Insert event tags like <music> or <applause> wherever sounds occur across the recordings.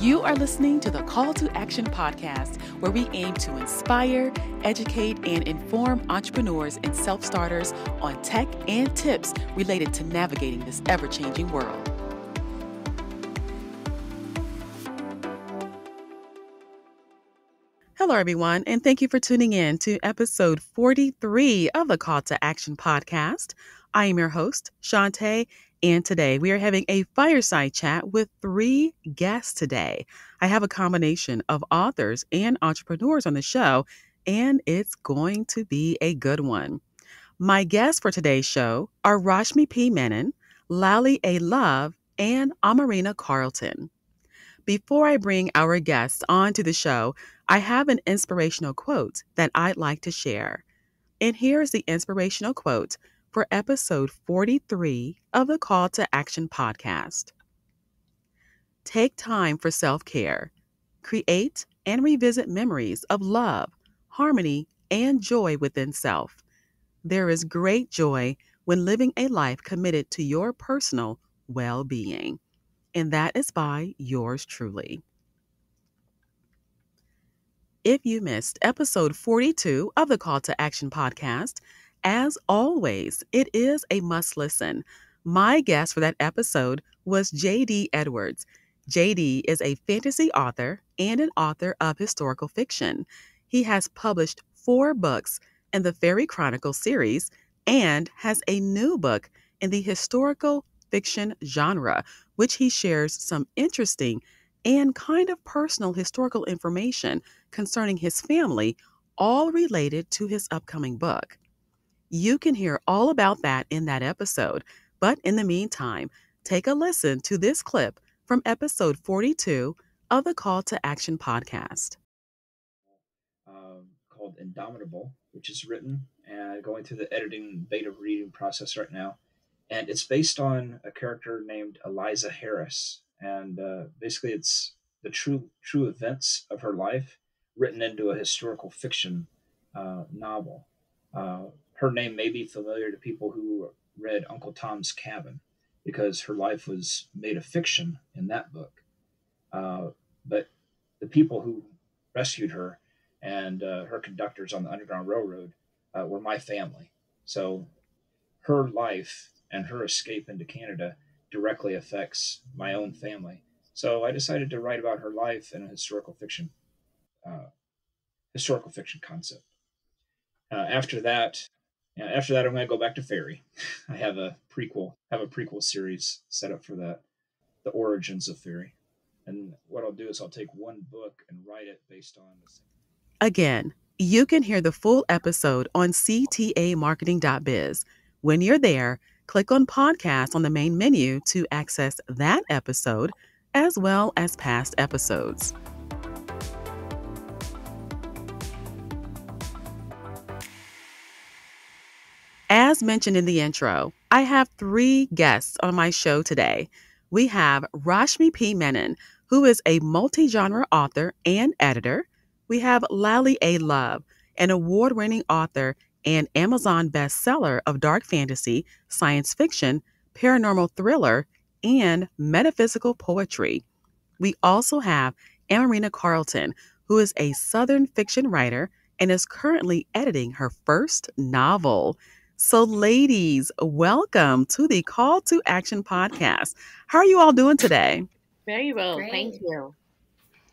You are listening to the Call to Action podcast, where we aim to inspire, educate, and inform entrepreneurs and self starters on tech and tips related to navigating this ever changing world. Hello, everyone, and thank you for tuning in to episode 43 of the Call to Action podcast. I am your host, Shantae, and today we are having a fireside chat with three guests today. I have a combination of authors and entrepreneurs on the show, and it's going to be a good one. My guests for today's show are Rashmi P. Menon, Lally A. Love, and Amarina Carlton. Before I bring our guests onto the show, I have an inspirational quote that I'd like to share. And here is the inspirational quote for episode 43 of the Call to Action podcast. Take time for self care. Create and revisit memories of love, harmony, and joy within self. There is great joy when living a life committed to your personal well being and that is by yours truly. If you missed episode 42 of the Call to Action podcast, as always, it is a must listen. My guest for that episode was JD Edwards. JD is a fantasy author and an author of historical fiction. He has published four books in the Fairy Chronicles series and has a new book in the historical fiction genre, which he shares some interesting and kind of personal historical information concerning his family, all related to his upcoming book. You can hear all about that in that episode, but in the meantime, take a listen to this clip from episode 42 of the Call to Action podcast. Um, called Indomitable, which is written and going through the editing beta reading process right now and it's based on a character named Eliza Harris, and uh, basically it's the true true events of her life written into a historical fiction uh, novel. Uh, her name may be familiar to people who read Uncle Tom's Cabin because her life was made a fiction in that book. Uh, but the people who rescued her and uh, her conductors on the Underground Railroad uh, were my family. So her life and her escape into Canada directly affects my own family. So I decided to write about her life in a historical fiction, uh, historical fiction concept. Uh, after that, after that, I'm going to go back to fairy. <laughs> I have a prequel, have a prequel series set up for that, the origins of fairy. And what I'll do is I'll take one book and write it based on. Again, you can hear the full episode on ctamarketing.biz. When you're there, Click on Podcast on the main menu to access that episode as well as past episodes. As mentioned in the intro, I have three guests on my show today. We have Rashmi P. Menon, who is a multi genre author and editor. We have Lally A. Love, an award winning author and Amazon bestseller of dark fantasy, science fiction, paranormal thriller, and metaphysical poetry. We also have Amarina Carlton, who is a Southern fiction writer and is currently editing her first novel. So, ladies, welcome to the Call to Action podcast. How are you all doing today? Very well. Great. Thank you.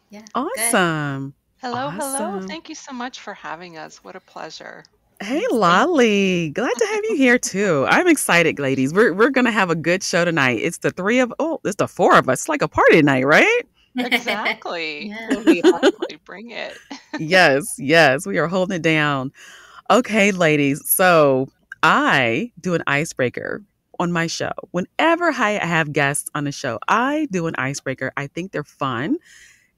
Yeah. Awesome. Good. Hello, awesome. hello. Thank you so much for having us. What a pleasure. Hey Lolly, glad to have you here too. I'm excited, ladies. We're we're gonna have a good show tonight. It's the three of oh, it's the four of us. It's like a party tonight, right? Exactly. <laughs> yeah. Bring it. yes, yes, we are holding it down. Okay, ladies. So I do an icebreaker on my show. Whenever I have guests on the show, I do an icebreaker. I think they're fun.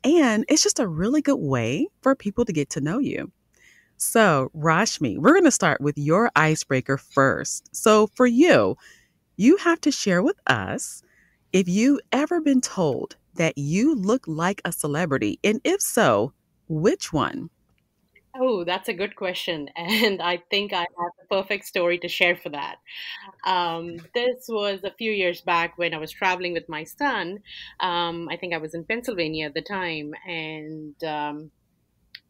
And it's just a really good way for people to get to know you. So, Rashmi, we're going to start with your icebreaker first. So, for you, you have to share with us if you ever been told that you look like a celebrity, and if so, which one? Oh, that's a good question. <laughs> And I think I have the perfect story to share for that. Um, this was a few years back when I was traveling with my son. Um, I think I was in Pennsylvania at the time. And um,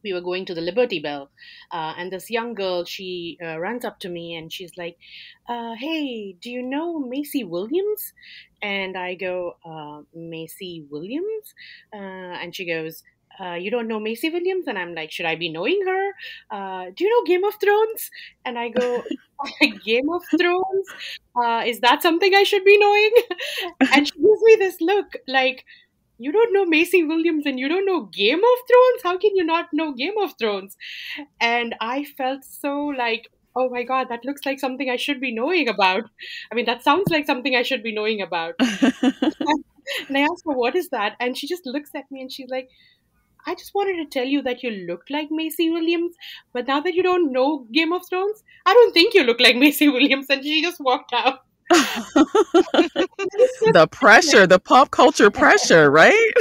we were going to the Liberty Bell, uh, and this young girl she uh, runs up to me and she's like, uh, "Hey, do you know Maisie Williams?" And I go, uh, "Maisie Williams," uh, and she goes. Uh, you don't know Maisie Williams? And I'm like, should I be knowing her? do you know Game of Thrones? And I go, <laughs> <laughs> Game of Thrones? is that something I should be knowing? <laughs> and she gives me this look like, you don't know Maisie Williams and you don't know Game of Thrones? How can you not know Game of Thrones? And I felt so like, oh my God, that looks like something I should be knowing about. I mean, that sounds like something I should be knowing about. and I asked her, what is that? And she just looks at me and she's like, I just wanted to tell you that you looked like Maisie Williams, but now that you don't know Game of Thrones, I don't think you look like <laughs> Maisie Williams. And she just walked out. <laughs> the pressure, the pop culture pressure, <laughs> right?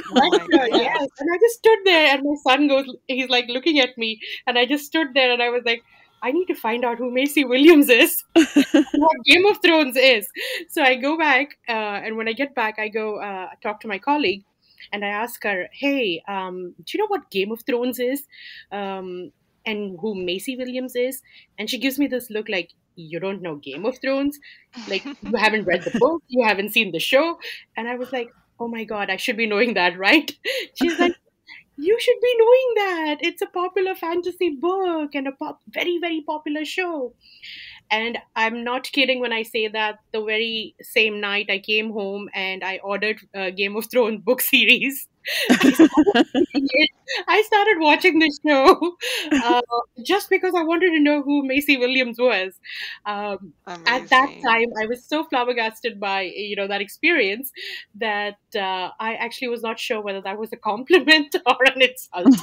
Yes. And I just stood there, and my son goes, he's like looking at me, and I just stood there, and I was like, I need to find out who Maisie Williams is, what Game of Thrones is. So I go back, uh, and when I get back, I go uh, talk to my colleague, and I ask her, "Hey, um, do you know what Game of Thrones is, um, and who Maisie Williams is?" And she gives me this look like, you don't know Game of Thrones, like <laughs> you haven't read the book, you haven't seen the show. And I was like, oh my God, I should be knowing that, <laughs> right? She's like, you should be knowing that. It's a popular fantasy book and a pop- very, very popular show. And I'm not kidding when I say that the very same night I came home and I ordered a Game of Thrones book <laughs> series. <laughs> I started watching the show uh, just because I wanted to know who Maisie Williams was. Um, at that time, I was so flabbergasted by you know that experience that uh, I actually was not sure whether that was a compliment <laughs> or an insult.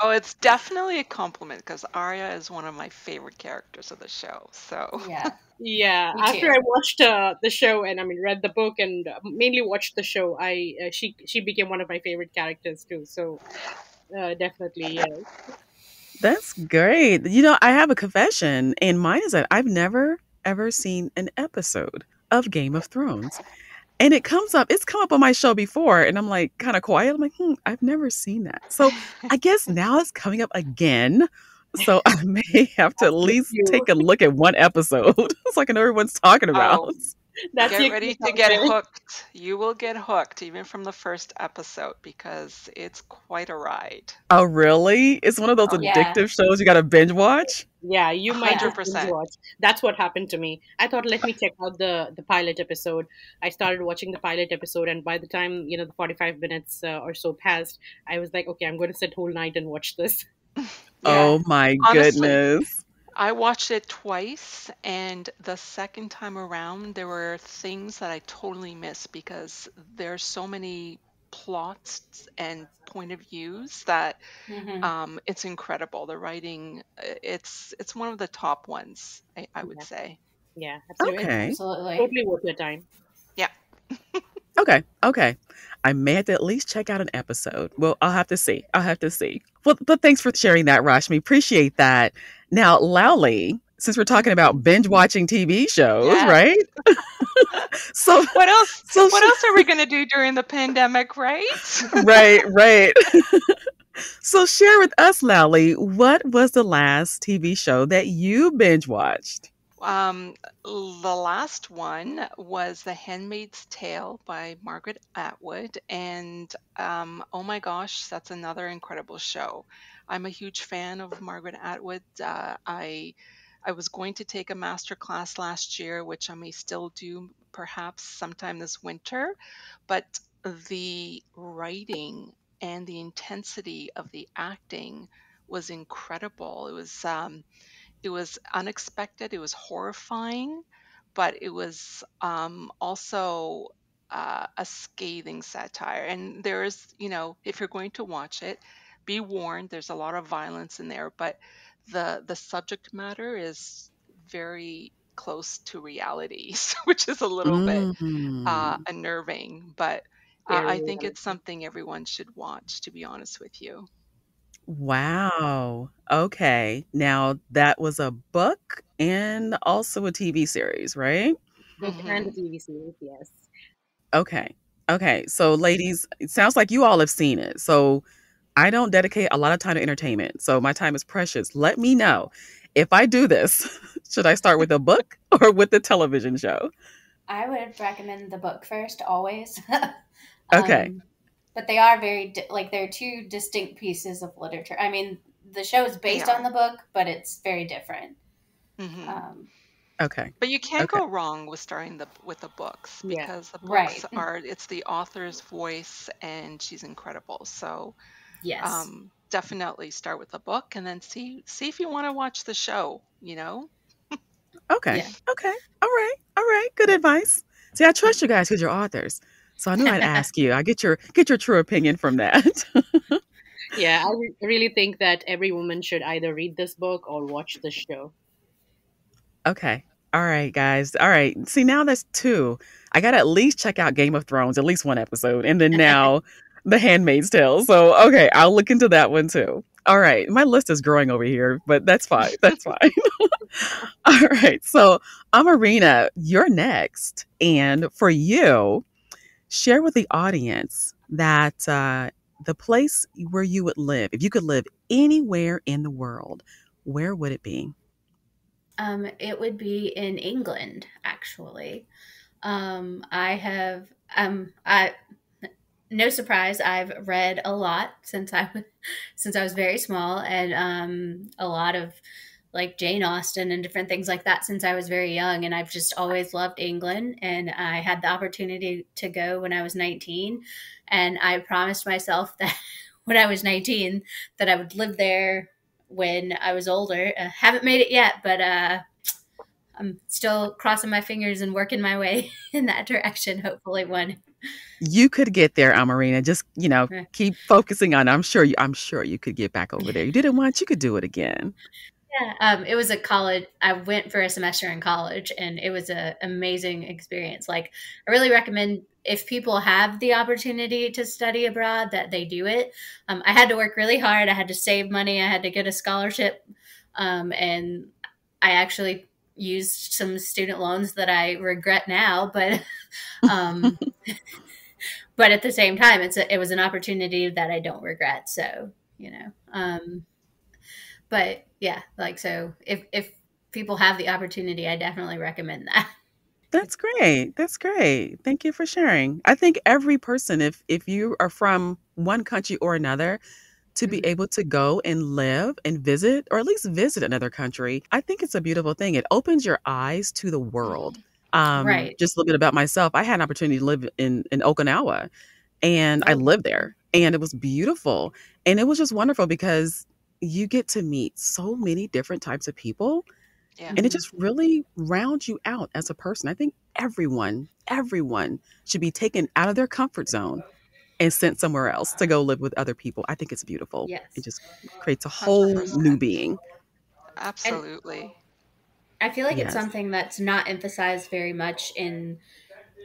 oh, it's definitely a compliment because Arya is one of my favorite characters of the show. So yeah. Yeah, Me after too. I watched uh, the show and I mean read the book and uh, mainly watched the show, I uh, she she became one of my favorite characters too. So uh, definitely, yeah. That's great. You know, I have a confession, and mine is that I've never ever seen an episode of Game of Thrones. And it comes up, it's come up on my show before, and I'm like kind of quiet. I'm like, hmm, I've never seen that. So <laughs> I guess now it's coming up again so <laughs> I may have to at least take a look at one episode <laughs> so I can know everyone's talking about. Oh, That's get ready to get hooked. You will get hooked even from the first episode because it's quite a ride. Oh, really? It's one of those oh, addictive yeah. shows you got to binge watch. Yeah, you might 100%. binge watch. That's what happened to me. I thought, let me check out the the pilot episode. I started watching the pilot episode, and by the time you know the forty five minutes uh, or so passed, I was like, okay, I'm going to sit whole night and watch this. <laughs> Oh my Honestly, goodness. I watched it twice, and the second time around, there were things that I totally missed because there's so many plots and point of views that mm-hmm. um, it's incredible. The writing, uh, it's it's one of the top ones, I, I would yeah. say. Yeah, absolutely. Okay. Absolutely. Totally worth your time. Yeah. <laughs> okay. Okay. I may have to at least check out an episode. Well, I'll have to see. I'll have to see. Well, but thanks for sharing that, Rashmi. Appreciate that. Now, Lally, since we're talking about binge watching TV shows, right? <laughs> so <laughs> what else? So what else are we going to do during the pandemic, right? <laughs> right, right. so share with us, Lally, what was the last TV show that you binge watched? Um, the last one was The Handmaid's Tale by Margaret Atwood, and um, oh my gosh, that's another incredible show. I'm a huge fan of Margaret Atwood. Uh, I I was going to take a master class last year, which I may still do perhaps sometime this winter, but the writing and the intensity of the acting was incredible. It was um, it was unexpected. It was horrifying, but it was um, also uh, a scathing satire. And there is, you know, if you're going to watch it, be warned. There's a lot of violence in there, but the the subject matter is very close to reality, <laughs> which is a little mm-hmm. bit uh, mm. unnerving. But uh, I think it's something everyone should watch. To be honest with you. Wow. Okay. Now that was a book and also a TV series, right? Book and a Mhm. TV series, yes. Okay. Okay. So, ladies, it sounds like you all have seen it. So, I don't dedicate a lot of time to entertainment. So, my time is precious. Let me know if I do this, <laughs> should I start with a book <laughs> or with the television show? I would recommend the book first, always. <laughs> Okay. um, but they are very di- like they're two distinct pieces of literature. I mean, the show is based Yeah. on the book, but it's very different. hmm Um, Okay. But you can't Okay. go wrong with starting the with the books Yeah. because the books Right. are it's the author's voice and she's incredible. So yes. um, definitely start with the book and then see see if you want to watch the show. You know. Okay. Yeah. Okay. All right. All right. Good advice. See, I trust you guys because you're authors. So I knew I'd ask you. I get your get your true opinion from that. <laughs> Yeah, I re- really think that every woman should either read this book or watch the show. okay. All right, guys. All right. See, now that's two. I got to at least check out Game of Thrones, at least one episode. And then now <laughs> The Handmaid's Tale. So, okay, I'll look into that one too. All right. My list is growing over here, but that's fine. <laughs> That's fine. All right. So, Amarina, you're next. And for you, share with the audience that uh, the place where you would live, if you could live anywhere in the world, where would it be? Um, it would be in England, actually. Um, I have, um, I, no surprise, I've read a lot since I was, <laughs> since I was very small, and um, a lot of like Jane Austen and different things like that since I was very young. And I've just always loved England, and I had the opportunity to go when I was 19, and I promised myself <laughs> that when I was 19 that I would live there when I was older. Uh, haven't made it yet, but uh, I'm still crossing my fingers and working my way <laughs> in that direction. Hopefully, one. You could get there, Amarina. Just you know, keep focusing on. I'm sure you. I'm sure you could get back over there. You did it once. You could do it again. Yeah, um, it was a college. I went for a semester in college, and it was an amazing experience. Like, I really recommend if people have the opportunity to study abroad that they do it. Um, I had to work really hard. I had to save money. I had to get a scholarship, um, and I actually used some student loans that I regret now. But, <laughs> um, <laughs> but at the same time, it's a, it was an opportunity that I don't regret. So you know. But yeah, like so if if people have the opportunity, I definitely recommend that. <laughs> That's great. That's great. Thank you for sharing. I think every person, if if you are from one country or another, to be Mhm. able to go and live and visit, or at least visit another country, I think it's a beautiful thing. It opens your eyes to the world. Um, Right. Just a little bit about myself. I had an opportunity to live in in Okinawa, and I Oh. lived there, and it was beautiful, and it was just wonderful because you get to meet so many different types of people Yeah. and it just really rounds you out as a person. I think everyone, everyone should be taken out of their comfort zone and sent somewhere else to go live with other people. I think it's beautiful. Yes. It just creates a whole new 100%. being. Absolutely. I feel like Yes. it's something that's not emphasized very much in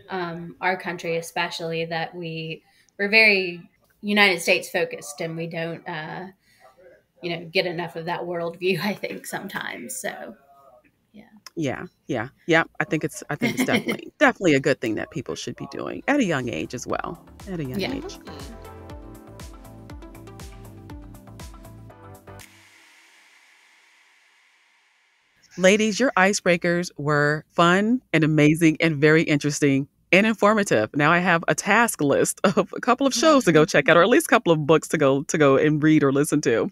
um, our country, especially that we we're very United States focused, and we don't, uh, you know, get enough of that worldview. <laughs> I think sometimes. So Yeah, yeah, yeah. I think it's I think it's <laughs> definitely definitely a good thing that people should be doing at a young age as well. At a young Yeah. age. Ladies, your icebreakers were fun and amazing and very interesting and informative. Now I have a task list <laughs> of a couple of shows to go check out, or at least a couple of books to go to go and read or listen to.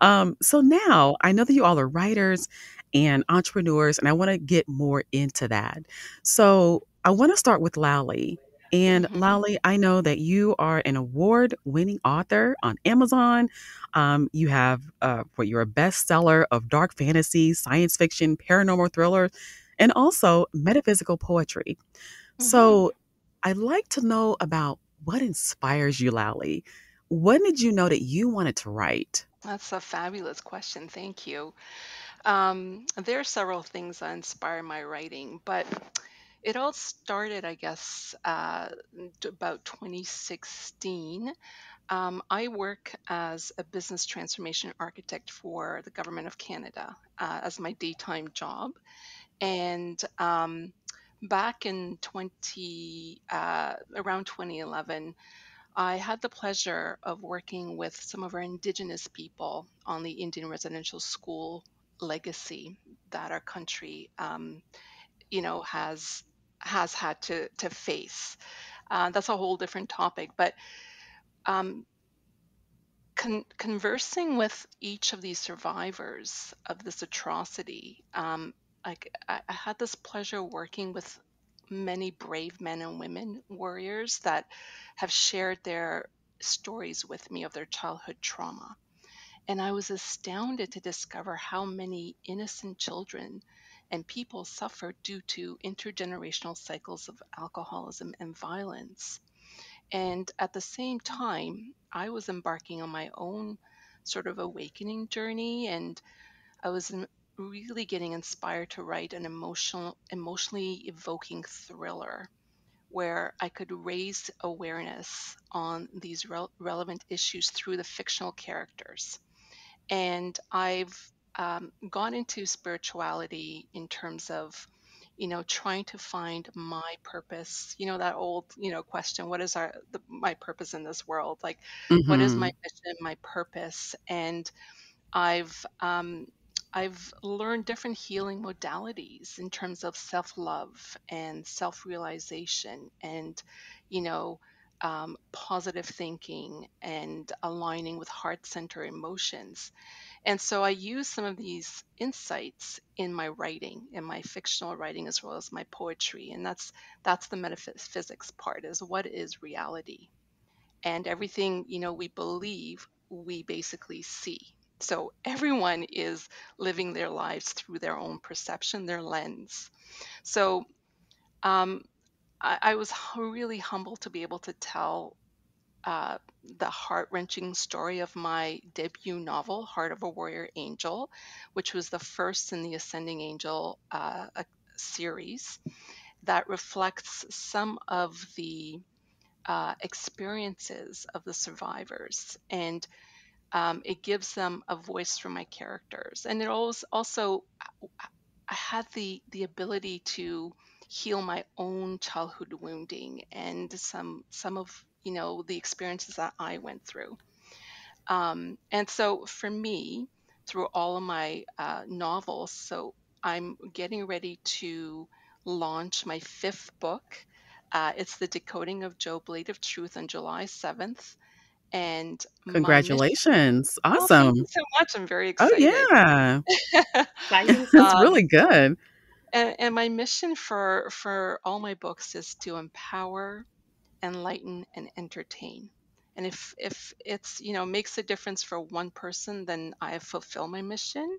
Um, so now I know that you all are writers and entrepreneurs, and I want to get more into that. So I want to start with Lally. And Mhm. Lally, I know that you are an award-winning author on Amazon. Um, you have uh, what you're a bestseller of dark fantasy, science fiction, paranormal thriller, and also metaphysical poetry. Mhm. So I'd like to know about what inspires you, Lally. When did you know that you wanted to write? That's a fabulous question. Thank you. Um, there are several things that inspire my writing, but it all started, I guess, uh, about 2016. Um, I work as a business transformation architect for the Government of Canada uh, as my daytime job. And um, back in 20, uh, around 2011, I had the pleasure of working with some of our Indigenous people on the Indian residential school legacy that our country, um, you know, has has had to to face. Uh, that's a whole different topic, but um, con- conversing with each of these survivors of this atrocity, um, like I, I had this pleasure working with many brave men and women warriors that have shared their stories with me of their childhood trauma. And I was astounded to discover how many innocent children and people suffer due to intergenerational cycles of alcoholism and violence. And at the same time, I was embarking on my own sort of awakening journey and I was really getting inspired to write an emotional emotionally evoking thriller where I could raise awareness on these re- relevant issues through the fictional characters. And I've um, gone into spirituality in terms of you know trying to find my purpose you know that old you know question what is our the, my purpose in this world like mm-hmm. what is my mm-hmm. mission my purpose and i've um, I've learned different healing modalities in terms of self love and self realization and, you know, um, positive thinking and aligning with heart center emotions. And so I use some of these insights in my writing, in my fictional writing as well as my poetry. And that's that's the metaphysics part is what is reality? And everything, you know, we believe, we basically see. So everyone is living their lives through their own perception, their lens. So um, I, I was really humbled to be able to tell uh, the heart wrenching story of my debut novel, Heart of a Warrior Angel, which was the first in the Ascending Angel uh, series that reflects some of the uh, experiences of the survivors. And um, it gives them a voice for my characters. And it also, I had the, the ability to heal my own childhood wounding and some some of you know the experiences that I went through. Um, and so for me, through all of my uh, novels, so I'm getting ready to launch my fifth book. Uh, it's the Decoding of Jo Blade of Truth on July 7th. And congratulations. Mission... awesome. Oh, thank you so much. I'm very excited. Oh, yeah. <laughs> <laughs> That's um, really good. And, and my mission for for all my books is to empower, enlighten, and entertain. And if if it's you know makes a difference for one person, then I fulfill my mission.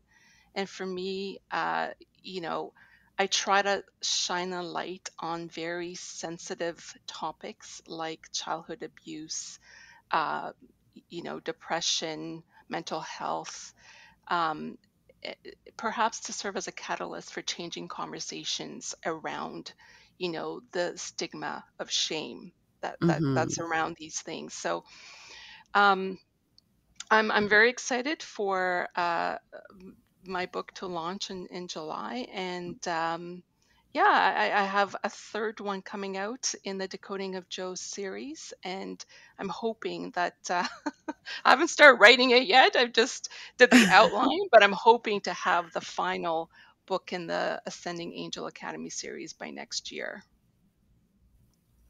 And for me, uh, you know, I try to shine a light on very sensitive topics like childhood abuse, uh, you know, depression, mental health, um, Eh, perhaps to serve as a catalyst for changing conversations around you know the stigma of shame that, that mm-hmm. that's around these things so um, I'm, I'm very excited for uh, my book to launch in, in July and um, yeah, I, I have a third one coming out in the Decoding of Jo series, and I'm hoping that uh, <laughs> I haven't started writing it yet. I've just did the <laughs> outline, but I'm hoping to have the final book in the Ascending Angel Academy series by next year.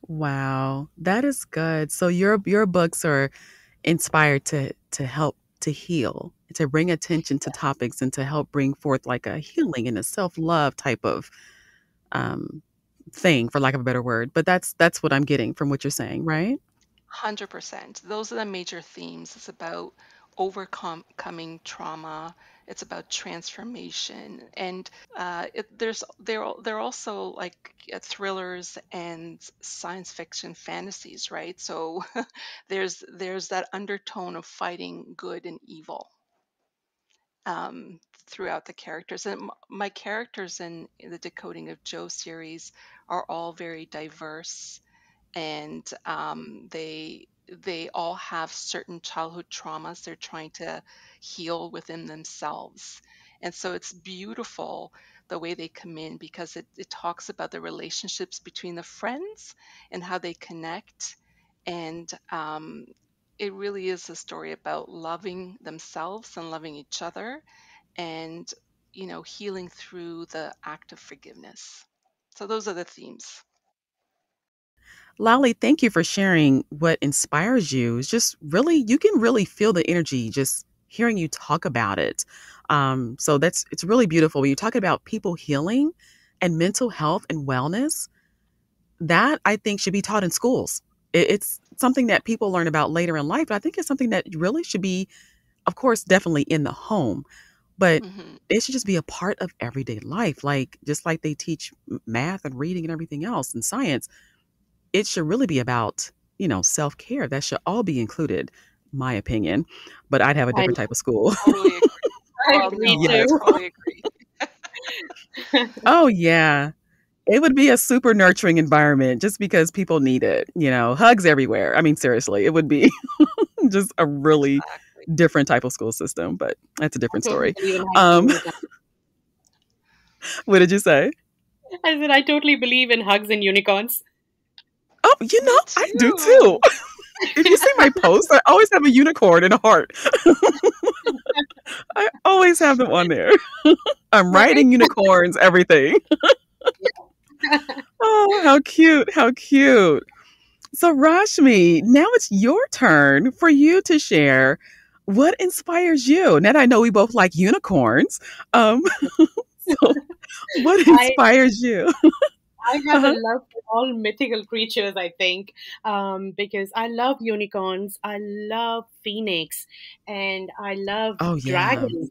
Wow, that is good. So your your books are inspired to to help to heal, to bring attention to topics and to help bring forth like a healing and a self-love type of um, thing, for lack of a better word. But that's that's what I'm getting from what you're saying, right? Hundred percent. Those are the major themes. It's about overcoming trauma. It's about transformation, and uh, it, there's there they're also like uh, thrillers and science fiction fantasies, right? So <laughs> there's there's that undertone of fighting good and evil, um, throughout the characters. And my characters in the Decoding of Jo series are all very diverse, and um, they they all have certain childhood traumas they're trying to heal within themselves. And so it's beautiful the way they come in because it, it talks about the relationships between the friends and how they connect. And um, it really is a story about loving themselves and loving each other and, you know, healing through the act of forgiveness. So those are the themes. Lolly, thank you for sharing what inspires you. It's just really, you can really feel the energy just hearing you talk about it. Um, so that's it's really beautiful when you talk about people healing and mental health and wellness. That I think should be taught in schools. It, it's something that people learn about later in life, but I think it's something that really should be, of course, definitely in the home, but hmm it should just be a part of everyday life. Like just like they teach math and reading and everything else and science, it should really be about you know self care. That should all be included, my opinion. But I'd have a different type of school. Totally agree. <laughs> Well, I yes. too. totally agree. <laughs> Oh yeah. It would be a super nurturing environment just because people need it, you know, hugs everywhere. I mean, seriously, it would be <laughs> just a really. Different type of school system, but that's a different story. believe in hugs Um, <laughs> what did you say? I said I totally believe in hugs and unicorns. Oh, you know, I do too. <laughs> <laughs> if you see my posts, I always have a unicorn and a heart. I always have them on there. I'm riding unicorns, everything. Oh, how cute. How cute. So, Rashmi, now it's your turn for you to share what inspires you. That I know we both like unicorns, um, <laughs> so what <laughs> I inspires you? I <laughs> have a Uh-huh. love for all mythical creatures, I think, um, because I love unicorns, I love phoenix, and I love Oh, yeah. dragons.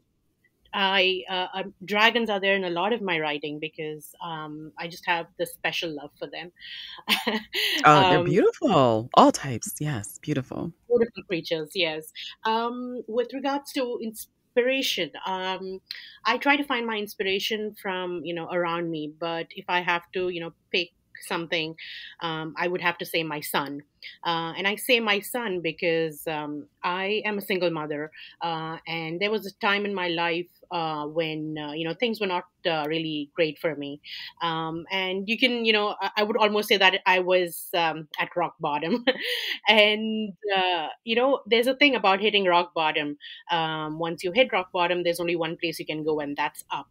I uh, um, dragons are there in a lot of my writing because um, I just have this special love for them. <laughs> Oh, they're um, beautiful. All types. Yes, beautiful. beautiful creatures, yes. Um, with regards to inspiration, um, I try to find my inspiration from you know around me. But if I have to, you know, pick something, um, I would have to say my son. Uh, and I say my son because um, I am a single mother, uh, and there was a time in my life uh, when uh, you know things were not uh, really great for me, um, and you can you know I, I would almost say that I was um, at rock bottom, <laughs> and uh, you know there's a thing about hitting rock bottom. Um, once you hit rock bottom, there's only one place you can go, and that's up.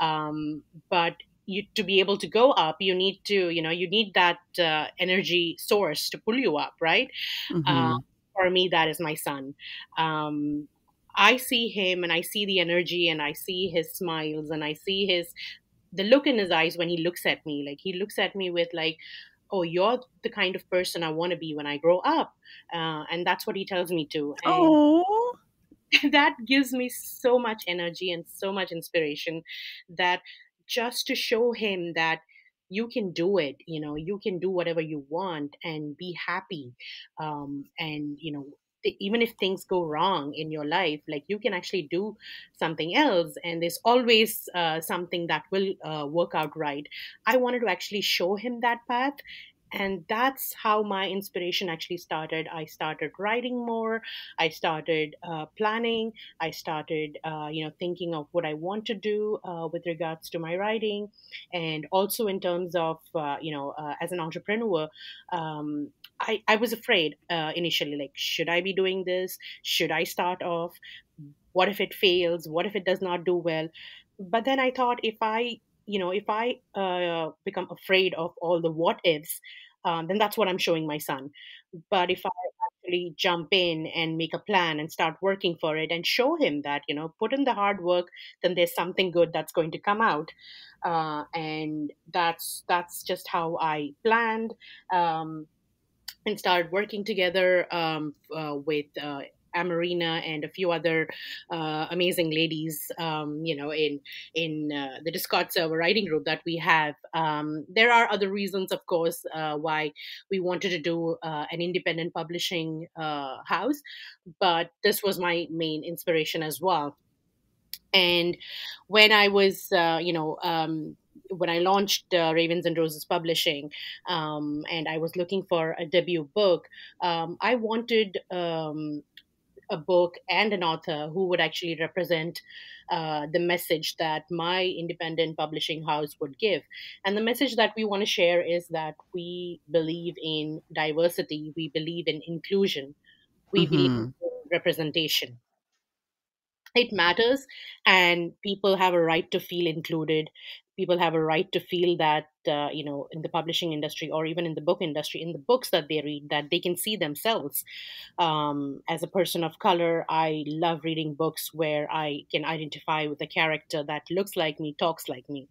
Um, but you to be able to go up you need to you know you need that uh, energy source to pull you up right? Uh, hmm for me that is my son. Um, i see him and i see the energy and i see his smiles and i see his the look in his eyes when he looks at me. Like he looks at me with like oh you're the kind of person i want to be when i grow up. Uh, and that's what he tells me to Oh, <laughs> that gives me so much energy and so much inspiration that just to show him that you can do it you know you can do whatever you want and be happy um, and you know even if things go wrong in your life like you can actually do something else and there's always uh, something that will uh, work out right. I wanted to actually show him that path and that's how my inspiration actually started. I started writing more i started uh, planning i started uh, you know thinking of what i want to do uh, with regards to my writing. And also in terms of uh, you know uh, as an entrepreneur um, I, I was afraid uh, initially like should i be doing this? Should i start off? What if it fails? What if it does not do well? But then i thought if i you know if i uh, become afraid of all the what ifs um, then that's what i'm showing my son. But if i actually jump in and make a plan and start working for it and show him that you know put in the hard work then there's something good that's going to come out. Uh, and that's that's just how i planned um, and started working together um, uh, with uh, Amarina and a few other uh, amazing ladies, um, you know, in in uh, the Discord server writing group that we have. Um, there are other reasons, of course, uh, why we wanted to do uh, an independent publishing uh, house, but this was my main inspiration as well And when I was, uh, you know, um, when I launched uh, Ravens and Roses Publishing, um, and I was looking for a debut book, um, I wanted um, a book and an author who would actually represent uh, the message that my independent publishing house would give. And the message that we want to share is that we believe in diversity, we believe in inclusion, we mm-hmm. believe in representation it matters and people have a right to feel included people have a right to feel that uh, you know in the publishing industry or even in the book industry in the books that they read that they can see themselves. Um, as a person of color i love reading books where i can identify with a character that looks like me talks like me.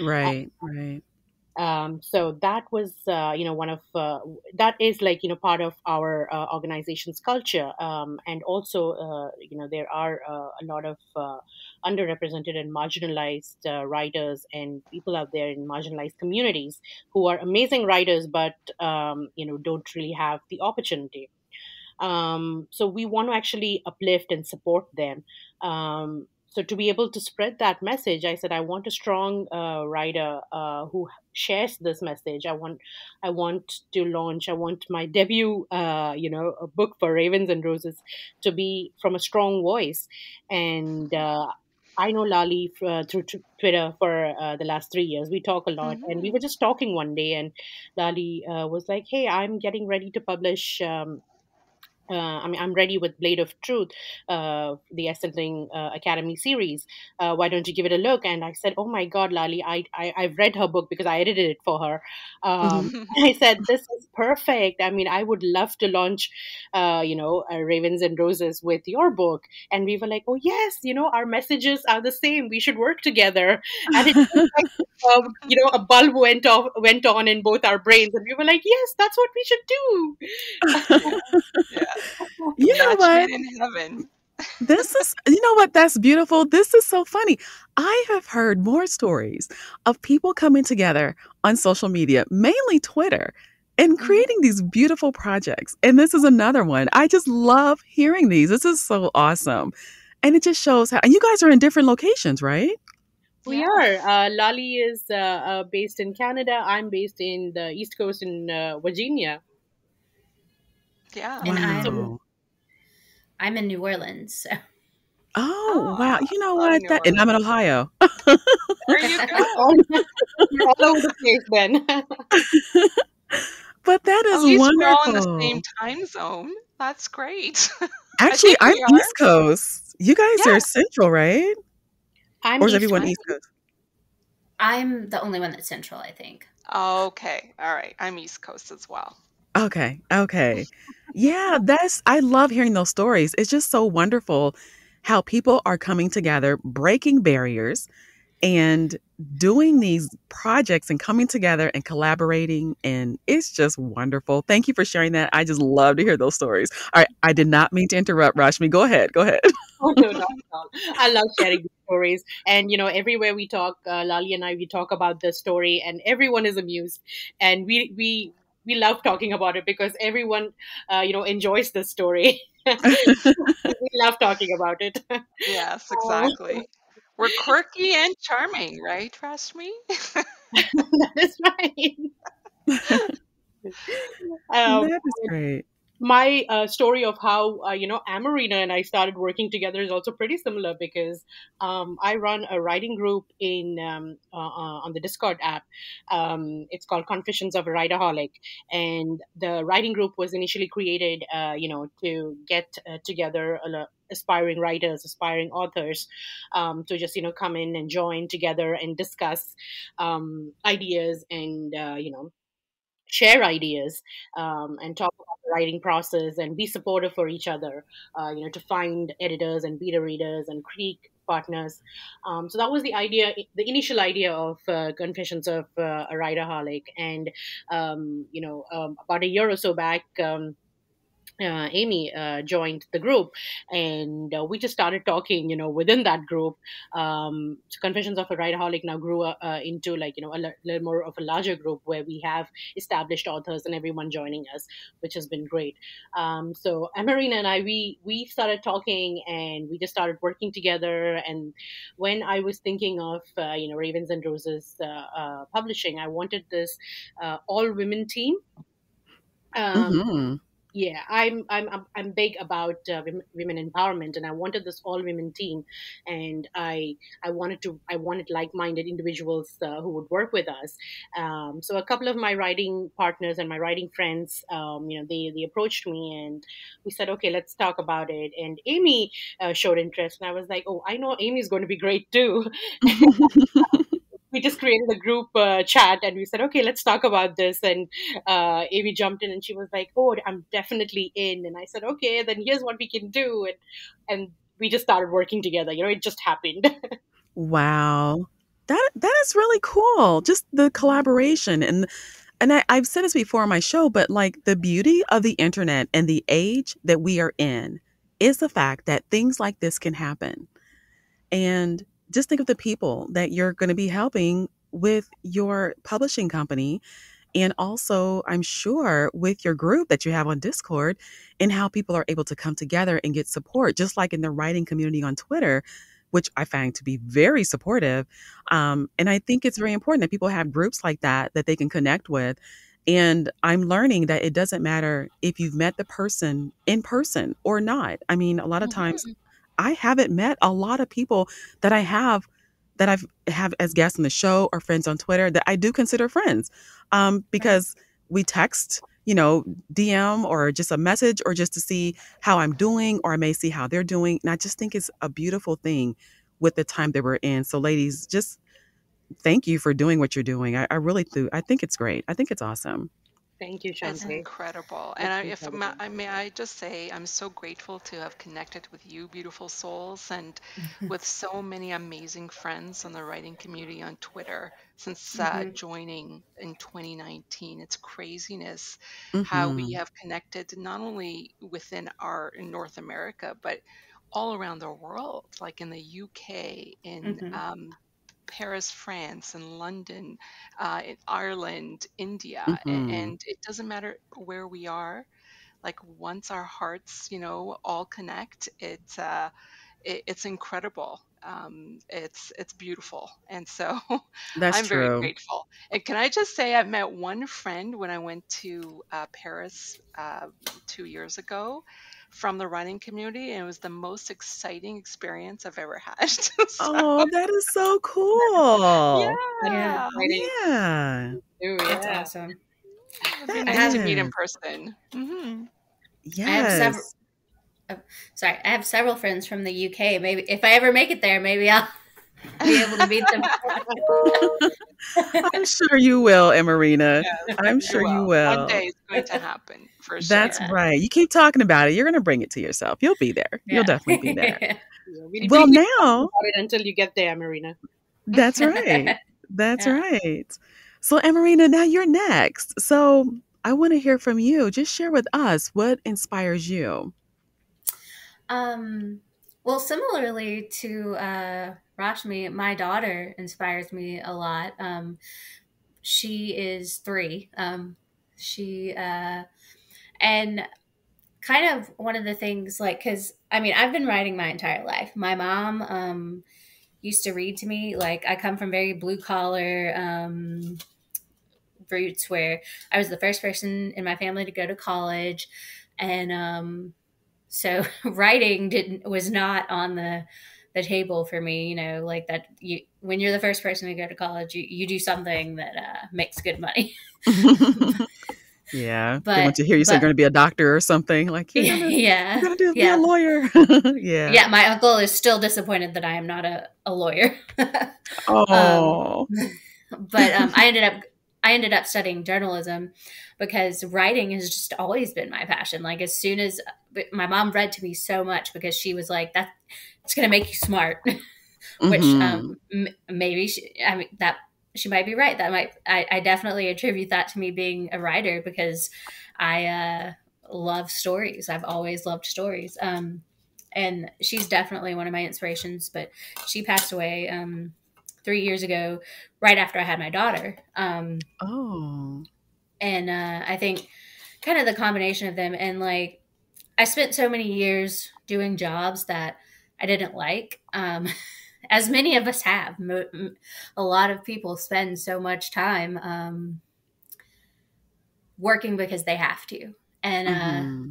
Right right um, so that was, uh, you know, one of uh, that is like you know part of our uh, organization's culture, um, and also, uh, you know, there are uh, a lot of uh, underrepresented and marginalized writers and people out there in marginalized communities who are amazing writers, but um, you know, don't really have the opportunity. Um, so we want to actually uplift and support them. Um, so to be able to spread that message i said i want a strong uh, writer uh, who shares this message i want i want to launch i want my debut uh, you know a book for ravens and roses to be from a strong voice and uh, I know Lali uh, through Twitter for uh, the last three years. We talk a lot, mm-hmm. and we mm-hmm. were just talking one day, and Lali uh, was like, "Hey, I'm getting ready to publish um, uh, I mean, I'm ready with Blade of Truth, uh, the Ascending uh, Academy series. Uh, why don't you give it a look? And I said, Oh my God, Lali, I, I, have read her book because I edited it for her. Um, <laughs> <laughs> I said, This is perfect. I mean, I would love to launch, uh, you know, uh, Ravens and Roses with your book. And we were like, Oh, yes, you know, our messages are the same. We should work together. And it <laughs> like, um, you know, a bulb went off, went on in both our brains. And we were like, Yes, that's what we should do. yeah <laughs> you know what? In heaven. this is, you know what? That's beautiful. This is so funny. I have heard more stories of people coming together on social media, mainly Twitter, and mm-hmm. creating these beautiful projects. And this is another one. I just love hearing these. This is so awesome. And it just shows how, and you guys are in different locations, right? We are. Uh, Lali is uh, uh, based in Canada. I'm based in the East Coast in uh, Virginia. Yeah. And I'm, I'm in New Orleans. So. Oh, oh wow! You know what? That, and I'm in Ohio. <laughs> there you go. You're <laughs> all over the place then. <laughs> but that is At wonderful. We're all in the same time zone. That's great. Actually, I'm East Coast. You guys yeah. are Central, right? I'm or is East everyone East Coast? I'm the only one that's Central, I think. Okay, all right. I'm East Coast as well. Okay. Okay. Yeah, <laughs> that's I love hearing those stories. It's just so wonderful how people are coming together, breaking barriers and doing these projects and coming together and collaborating and it's just wonderful. Thank you for sharing that. I just love to hear those stories. All right, I did not mean to interrupt Rashmi. Go ahead. Go ahead. <laughs> oh no, no, no. I love sharing stories and you know everywhere we talk uh, lali and i we talk about the story and everyone is amused and we we we love talking about it because everyone, uh, you know, enjoys the story. <laughs> we love talking about it. Yes, exactly. We're quirky and charming, right, trust me <laughs> <laughs> that is right. Um, that is great my uh, story of how uh, you know Amarina and I started working together is also pretty similar because um, I run a writing group in um, uh, uh on the Discord app. Um, it's called Confessions of a Writerholic, and the writing group was initially created, uh, you know, to get uh, together aspiring writers, aspiring authors, um, to just you know come in and join together and discuss um, ideas and you know share ideas um, and talk about the writing process and be supportive for each other uh, you know to find editors and beta readers and critique partners. Um, so that was the idea the initial idea of uh, confessions of uh, a writerholic and um, you know um, about a year or so back um, uh, Amy uh, joined the group, and uh, we just started talking. You know, within that group, um, so Confessions of a Writerholic now grew uh, uh, into like you know a little more of a larger group where we have established authors and everyone joining us, which has been great. Um, so Amarina and I, we we started talking, and we just started working together. And when I was thinking of uh, you know Ravens and Roses publishing, I wanted this all women team. Um, mm-hmm yeah i'm i'm i'm big about uh, women empowerment and i wanted this all women team and i i wanted to i wanted like-minded individuals uh, who would work with us. Um, so a couple of my writing partners and my writing friends um, you know they they approached me and we said okay let's talk about it. And amy uh, showed interest and i was like oh i know amy's going to be great too <laughs> <laughs> we just created a group uh, chat and we said, okay, let's talk about this. And uh, Amy jumped in and she was like, oh, I'm definitely in. And I said, okay, then here's what we can do. And and we just started working together. You know, it just happened. <laughs> wow, that that is really cool. Just the collaboration and. And I, I've said this before on my show, but like the beauty of the internet and the age that we are in is the fact that things like this can happen. And just think of the people that you're going to be helping with your publishing company and also i'm sure with your group that you have on discord and how people are able to come together and get support just like in the writing community on twitter which i find to be very supportive um, and i think it's very important that people have groups like that that they can connect with and i'm learning that it doesn't matter if you've met the person in person or not i mean a lot of times mm-hmm. I haven't met a lot of people that I have that I've have as guests on the show or friends on Twitter that I do consider friends, um, because we text, you know, DM or just a message or just to see how I'm doing, or I may see how they're doing, and I just think it's a beautiful thing with the time that we're in. So, ladies, just thank you for doing what you're doing. I, I really do. I think it's great. I think it's awesome. Thank you, It's incredible. And I, if ma- I may I just say, I'm so grateful to have connected with you, beautiful souls, and <laughs> with so many amazing friends in the writing community on Twitter since uh, hmm joining in 2019. It's craziness how we hmm have connected not only within our in North America, but all around the world, like in the UK, in hmm um, Paris, France, and London, uh, in Ireland, India, mm-hmm. and it doesn't matter where we are. Like once our hearts, you know, all connect, it's uh, it, it's incredible. Um, it's it's beautiful, and so <laughs> That's I'm very grateful. And can I just say, I met one friend when I went to uh, Paris uh, two years ago, from the running community, and it was the most exciting experience I've ever had. <laughs> so, Oh, that is so cool. <laughs> yeah, Yeah. Ooh, That's yeah. awesome. it'd be nice to meet in person. hmm I have several. Yes. Oh, sorry, I have several friends from the UK. Maybe if I ever make it there, maybe I'll <laughs> be able to meet them. I'm sure you will, Amarina. Yes, I'm you sure you will. One day it's going to happen for That's sure. That's right. You keep talking about it. You're going to bring it to yourself. You'll be there. You'll definitely be there. <laughs> Yeah, we, we Well, need now, about it until you get there, Marina. that's <laughs> right. That's Yeah. right. So, Amarina, now you're next. So, I want to hear from you. Just share with us what inspires you. Um, well, similarly to uh, Rashmi, my daughter inspires me a lot. Um, she is three. Um, she uh, and kind of one of the things like because I mean I've been writing my entire life. My mom um, used to read to me. Like I come from very blue collar um, roots where I was the first person in my family to go to college, and um, so <laughs> writing didn't was not on the the table for me. You know, like that you when you're the first person to go to college, you, you do something that uh, makes good money. <laughs> yeah. They But want to hear you say you're going to be a doctor or something. Like, you're going <laughs> to, you're yeah, going to do, be a yeah, lawyer. yeah. yeah. My uncle is still disappointed that I am not a, a lawyer. um, Oh. but um, I ended up I ended up studying journalism because writing has just always been my passion. Like as soon as my mom read to me so much because she was like, "That it's going to make you smart," <laughs> which hmm um, m- maybe she, I mean that she might be right. That might I, I definitely attribute that to me being a writer because I uh, love stories. I've always loved stories. Um, and she's definitely one of my inspirations, but she passed away um, three years ago, right after I had my daughter. Um, oh. And uh, I think kind of the combination of them and like I spent so many years doing jobs that I didn't like. Um, <laughs> as many of us have. A lot of people spend so much time um, working because they have to. And uh, mm-hmm.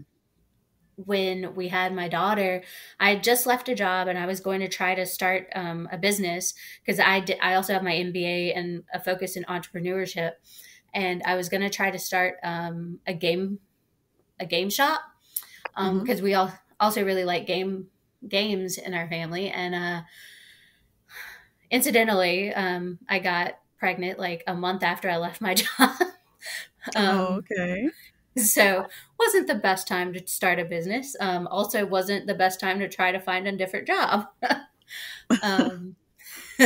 when we had my daughter, I had just left a job and I was going to try to start um, a business because I did, I also have my MBA and a focus in entrepreneurship, and I was going to try to start um, a game a game shop because um, mm-hmm. we all also really like game games in our family and uh incidentally, um, I got pregnant like a month after I left my <laughs> job. um, oh, okay. So wasn't the best time to start a business. Um, also wasn't the best time to try to find a different job. <laughs> um, <laughs>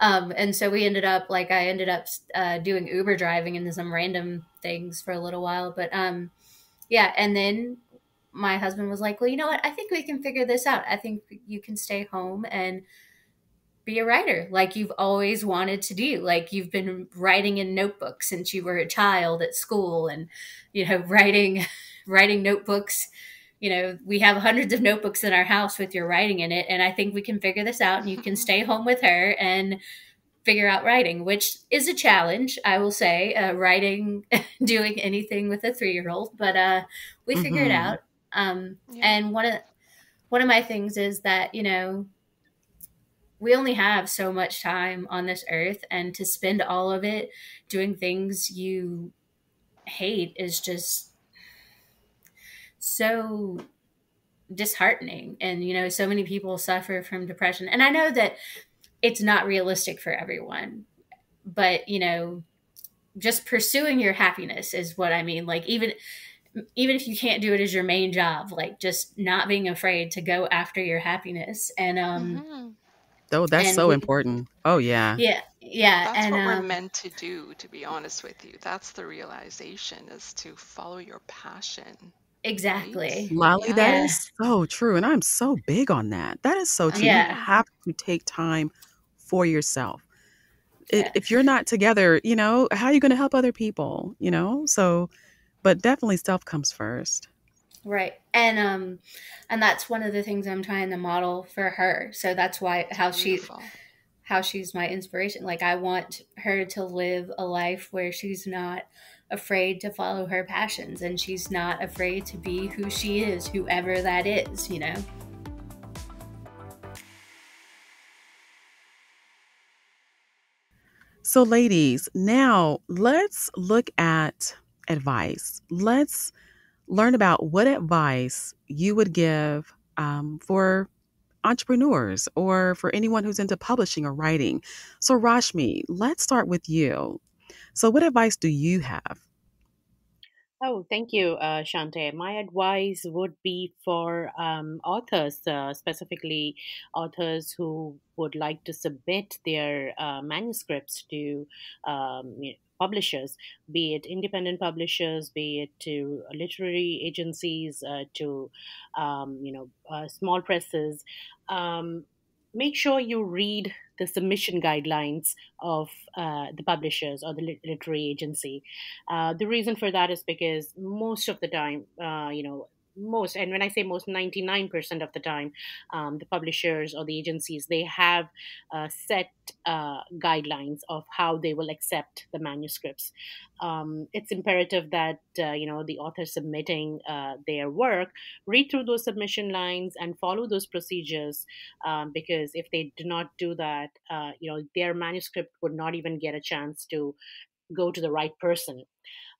um, and so we ended up like I ended up uh, doing Uber driving and some random things for a little while. But um, yeah, and then my husband was like, "Well, you know what? I think we can figure this out. I think you can stay home and." be a writer like you've always wanted to do like you've been writing in notebooks since you were a child at school and you know <laughs> writing writing notebooks you know we have hundreds of notebooks in our house with your writing in it and i think we can figure this out and you can stay <laughs> home with her and figure out writing which is a challenge i will say uh, writing <laughs> doing anything with a three-year-old but uh we mm-hmm. figure it out um yeah. and one of one of my things is that you know we only have so much time on this earth and to spend all of it doing things you hate is just so disheartening. And you know so many people suffer from depression. And i know that it's not realistic for everyone but you know just pursuing your happiness is what i mean. Like even even if you can't do it as your main job like just not being afraid to go after your happiness and um mm-hmm Oh, that's so we, important. Oh yeah. Yeah. Yeah. That's and, what um, we're meant to do, to be honest with you. That's the realization is to follow your passion. Exactly. Right? Lally, yeah. that is so true. And I'm so big on that. That is so true. Yeah. You have to take time for yourself. It, If you're not together, you know, how are you going to help other people? You know? So, but definitely self comes first. Right. And um and that's one of the things I'm trying to model for her. So that's why how she how she's my inspiration. Like I want her to live a life where she's not afraid to follow her passions and she's not afraid to be who she is, whoever that is, you know. So ladies, now let's look at advice. Let's learn about what advice you would give um, for entrepreneurs or for anyone who's into publishing or writing. So, Rashmi, let's start with you. So, what advice do you have? Oh, thank you, uh, Shante. My advice would be for um, authors, uh, specifically authors who would like to submit their uh, manuscripts to um, publishers, be it independent publishers, be it to literary agencies, uh, to um, you know uh, small presses. Um, make sure you read the submission guidelines of uh, the publishers or the literary agency. Uh, the reason for that is because most of the time, uh, you know, most and when i say most 99% of the time um, the publishers or the agencies they have uh, set uh, guidelines of how they will accept the manuscripts. Um, it's imperative that uh, you know the author submitting uh, their work read through those submission lines and follow those procedures um, because if they do not do that uh, you know their manuscript would not even get a chance to go to the right person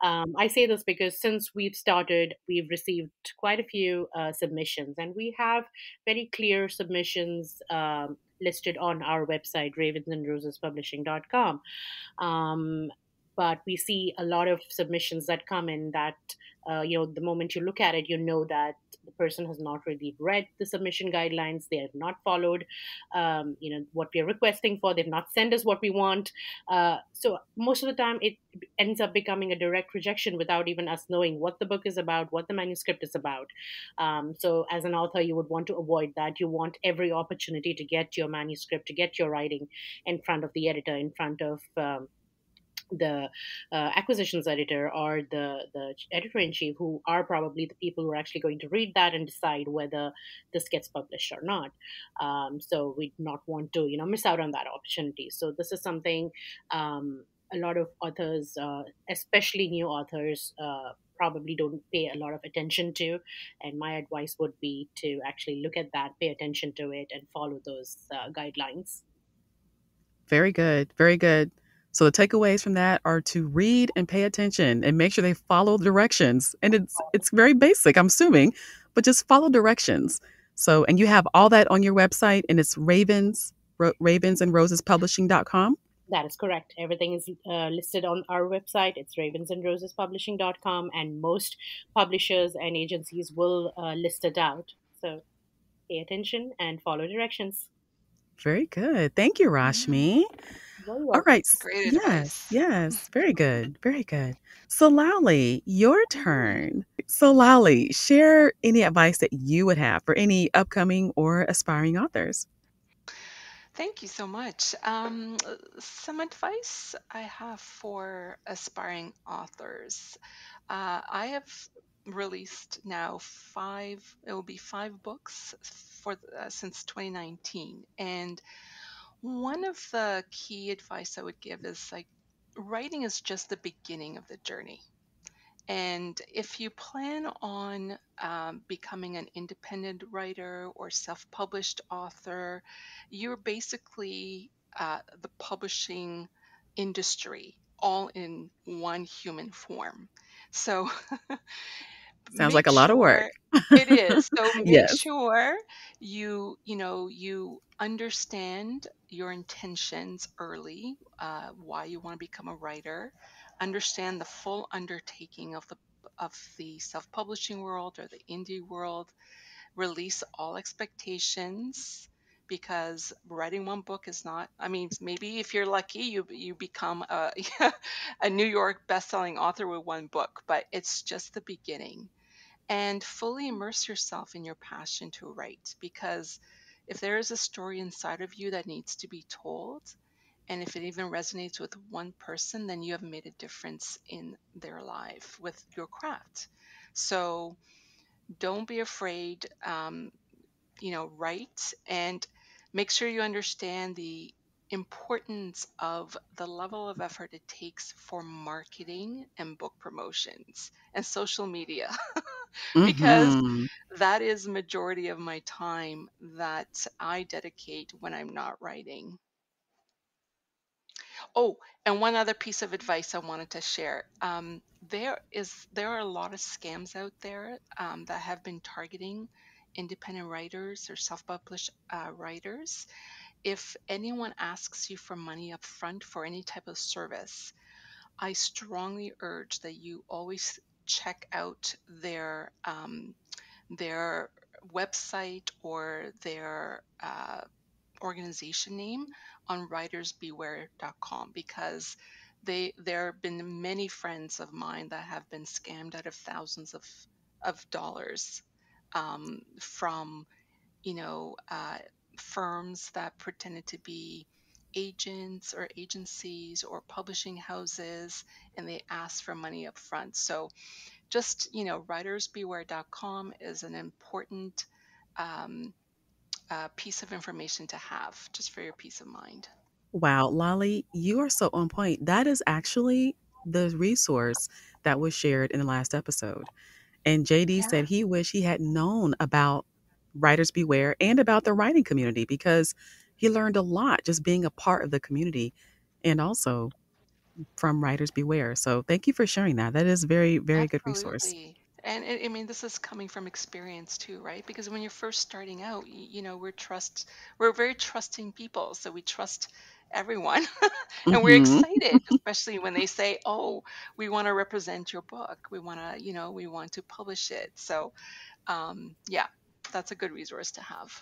um, I say this because since we've started, we've received quite a few uh, submissions, and we have very clear submissions um, listed on our website, ravensandrosespublishing.com. Um, but we see a lot of submissions that come in that, uh, you know, the moment you look at it, you know that the person has not really read the submission guidelines they have not followed um, you know what we are requesting for they've not sent us what we want uh, so most of the time it ends up becoming a direct rejection without even us knowing what the book is about what the manuscript is about um, so as an author you would want to avoid that you want every opportunity to get your manuscript to get your writing in front of the editor in front of um, the uh, acquisitions editor or the the editor in chief, who are probably the people who are actually going to read that and decide whether this gets published or not. Um, so we'd not want to you know miss out on that opportunity. So this is something um, a lot of authors, uh, especially new authors. Uh, probably don't pay a lot of attention to and my advice would be to actually look at that pay attention to it and follow those uh, guidelines very good very good so the takeaways from that are to read and pay attention and make sure they follow directions. And it's it's very basic, I'm assuming, but just follow directions. So and you have all that on your website and it's ravens ro- and roses publishing.com. That is correct. Everything is uh, listed on our website. It's ravensandrosespublishing.com, and most publishers and agencies will uh, list it out. So pay attention and follow directions. Very good. Thank you, Rashmi. All right. Great Yes, yes. Very good. <laughs> Very good. So, Lally, your turn. So, Lally, share any advice that you would have for any upcoming or aspiring authors. Thank you so much. Um, some advice I have for aspiring authors. Uh, I have released now five, it will be five books for uh, since 2019. And one of the key advice I would give is like writing is just the beginning of the journey. And if you plan on um, becoming an independent writer or self published author, you're basically uh, the publishing industry all in one human form. So <laughs> Sounds like a lot of work. it is. So <laughs> make Yes. sure you, you know, you understand your intentions early, uh, why you want to become a writer, understand the full undertaking of the of the self-publishing world or the indie world, release all expectations because writing one book is not i mean maybe if you're lucky you you become a, <laughs> a new york best-selling author with one book but it's just the beginning. And fully immerse yourself in your passion to write because if there is a story inside of you that needs to be told and if it even resonates with one person then you have made a difference in their life with your craft. So don't be afraid um, you know write and make sure you understand the importance of the level of effort it takes for marketing and book promotions and social media <laughs> because hmm that is majority of my time that I dedicate when I'm not writing. Oh, and one other piece of advice I wanted to share. Um, there is there are a lot of scams out there um, that have been targeting independent writers or self-published uh, writers. If anyone asks you for money up front for any type of service, I strongly urge that you always check out their um, their website or their uh, organization name on writersbeware.com because they there have been many friends of mine that have been scammed out of thousands of of dollars um, from you know uh, firms that pretended to be agents or agencies or publishing houses and they ask for money up front so just you know writersbeware.com is an important um, uh, piece of information to have just for your peace of mind Wow, Lally, you are so on point. That is actually the resource that was shared in the last episode. And JD yeah said he wished he had known about Writers Beware and about the writing community because he learned a lot just being a part of the community and also from Writers Beware. So thank you for sharing that. That is very, very good resource. And I I mean, this is coming from experience too, right? Because when you're first starting out, you know, we're trust, we're very trusting people, so we trust everyone, <laughs> and we're hmm excited, especially when they say, "Oh, we want to represent your book. We want to, you know, we want to publish it." So, um, yeah, that's a good resource to have.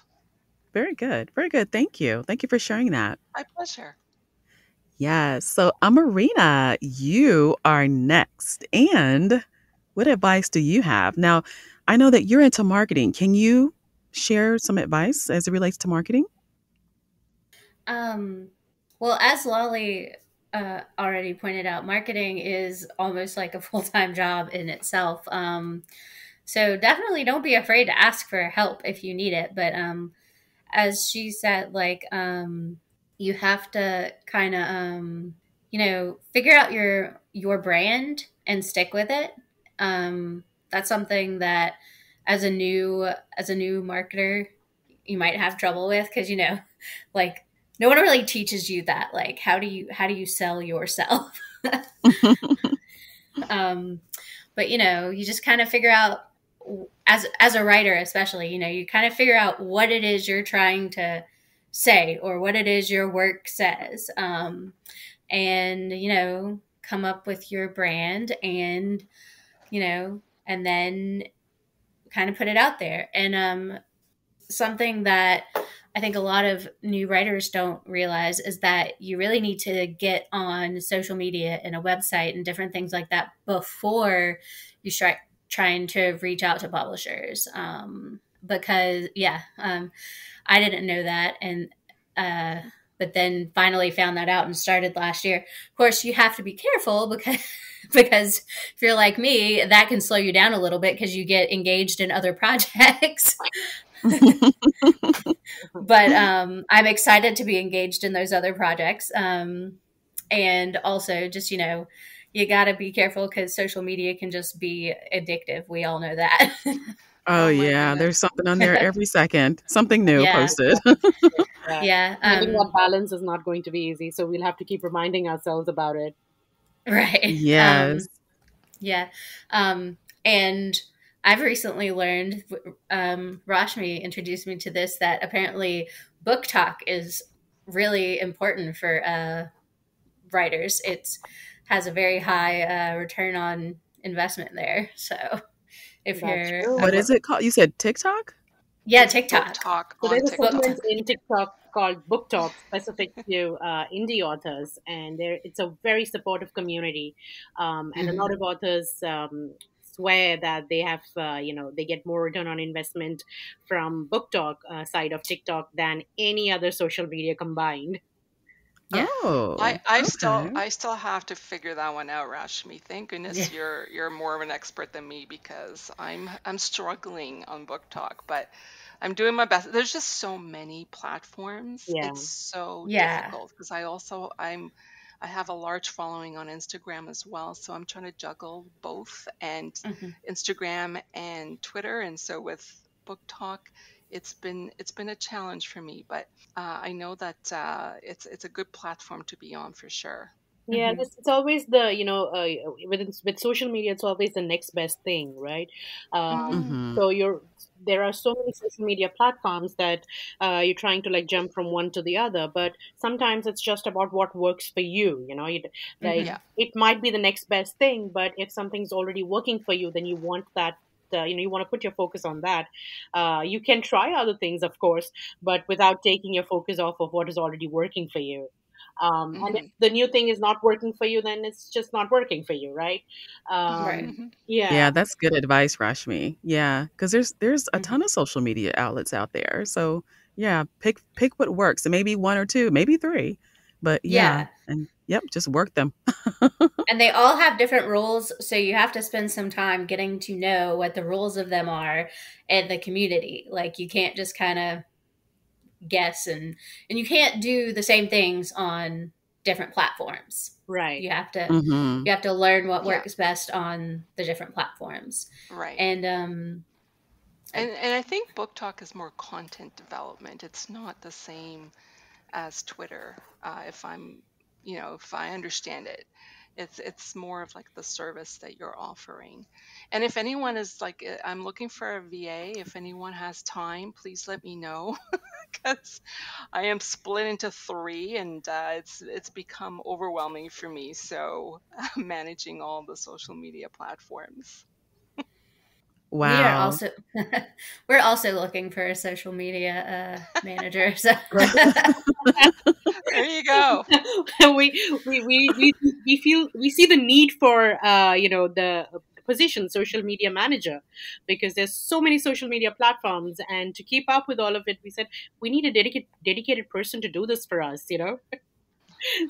Very good. Very good. Thank you. Thank you for sharing that. My pleasure. Yes. So, Amarina, you are next. And what advice do you have? Now, I know that you're into marketing. Can you share some advice as it relates to marketing? Um, well, as Lally uh, already pointed out, marketing is almost like a <laughs> full time job in itself. Um, so definitely don't be afraid to ask for help if you need it. But um, as she said, like um, you have to kind of um, you know figure out your your brand and stick with it. Um, that's something that as a new as a new marketer you might have trouble with because you know <laughs> like no one really teaches you that like how do you how do you sell yourself <laughs> <laughs> um but you know you just kind of figure out as as a writer especially you know you kind of figure out what it is you're trying to say or what it is your work says um and you know come up with your brand and you know and then kind of put it out there. And um something that I think a lot of new writers don't realize is that you really need to get on social media and a website and different things like that before you start trying to reach out to publishers. Um, because yeah, um, I didn't know that, and uh, but then finally found that out and started last year. Of course, you have to be careful because <laughs> because if you're like me, that can slow you down a little bit because you get engaged in other <laughs> projects. <laughs> but um, I'm excited to be engaged in those other projects. Um, and also, just, you know, you got to be careful because social media can just be addictive. We all know that. <laughs> oh, oh yeah. Goodness. There's something on there every second, something new yeah. posted. <laughs> yeah. Um, that balance is not going to be easy. So we'll have to keep reminding ourselves about it. Right. <laughs> Yes. Um, yeah. Um, and I've recently learned, um, Rashmi introduced me to this, that apparently BookTok is really important for uh, writers. It has a very high uh, return on investment there. So if That's you're. True. What is it called? You said TikTok? Yeah, TikTok. TikTok so there's a segment in TikTok called BookTok, specific to uh, indie authors, and there it's a very supportive community. Um, and mm-hmm. a lot of authors um, swear that they have, uh, you know, they get more return on investment from BookTok uh, side of TikTok than any other social media combined. Yeah. Oh, I, I okay. still I still have to figure that one out, Rashmi. Thank goodness yeah. you're you're more of an expert than me because I'm I'm struggling on BookTok, but I'm doing my best. There's just so many platforms. Yeah. It's so yeah. difficult because I also I'm I have a large following on Instagram as well, so I'm trying to juggle both and mm-hmm. Instagram and Twitter. And so with BookTok, it's been it's been a challenge for me, but uh, I know that uh, it's it's a good platform to be on for sure. Yeah, mm-hmm. it's, it's always the you know uh, with with social media, it's always the next best thing, right? Um, mm-hmm. So you're there are so many social media platforms that uh, you're trying to like jump from one to the other, but sometimes it's just about what works for you. You know, you, mm-hmm. like yeah. it might be the next best thing, but if something's already working for you, then you want that uh, you know you want to put your focus on that uh, you can try other things of course but without taking your focus off of what is already working for you um, mm-hmm. And if mm-hmm. the new thing is not working for you, then it's just not working for you, right? Um, right. Mm-hmm. Yeah. Yeah, that's good advice, Rashmi. Yeah, because there's there's a ton mm-hmm. of social media outlets out there. So yeah, pick pick what works, and maybe one or two, maybe three, but yeah, yeah. and yep, just work them. <laughs> and they all have different rules, so you have to spend some time getting to know what the rules of them are and the community. Like you can't just kind of guess and and you can't do the same things on different platforms right you have to mm-hmm. you have to learn what works yeah. best on the different platforms right and um and and i think BookTok is more content development it's not the same as twitter uh, if i'm you know if i understand it it's it's more of like the service that you're offering. And if anyone is like uh, i'm looking for a va if anyone has time please let me know. <laughs> Because i am split into three and uh, it's it's become overwhelming for me so <laughs> managing all the social media platforms Wow. We are also <laughs> we're also looking for a social media uh, manager. So <laughs> <laughs> there you go. we, we, we, we, we feel we see the need for uh, you know the position social media manager because there's so many social media platforms and to keep up with all of it we said we need a dedicated dedicated person to do this for us you know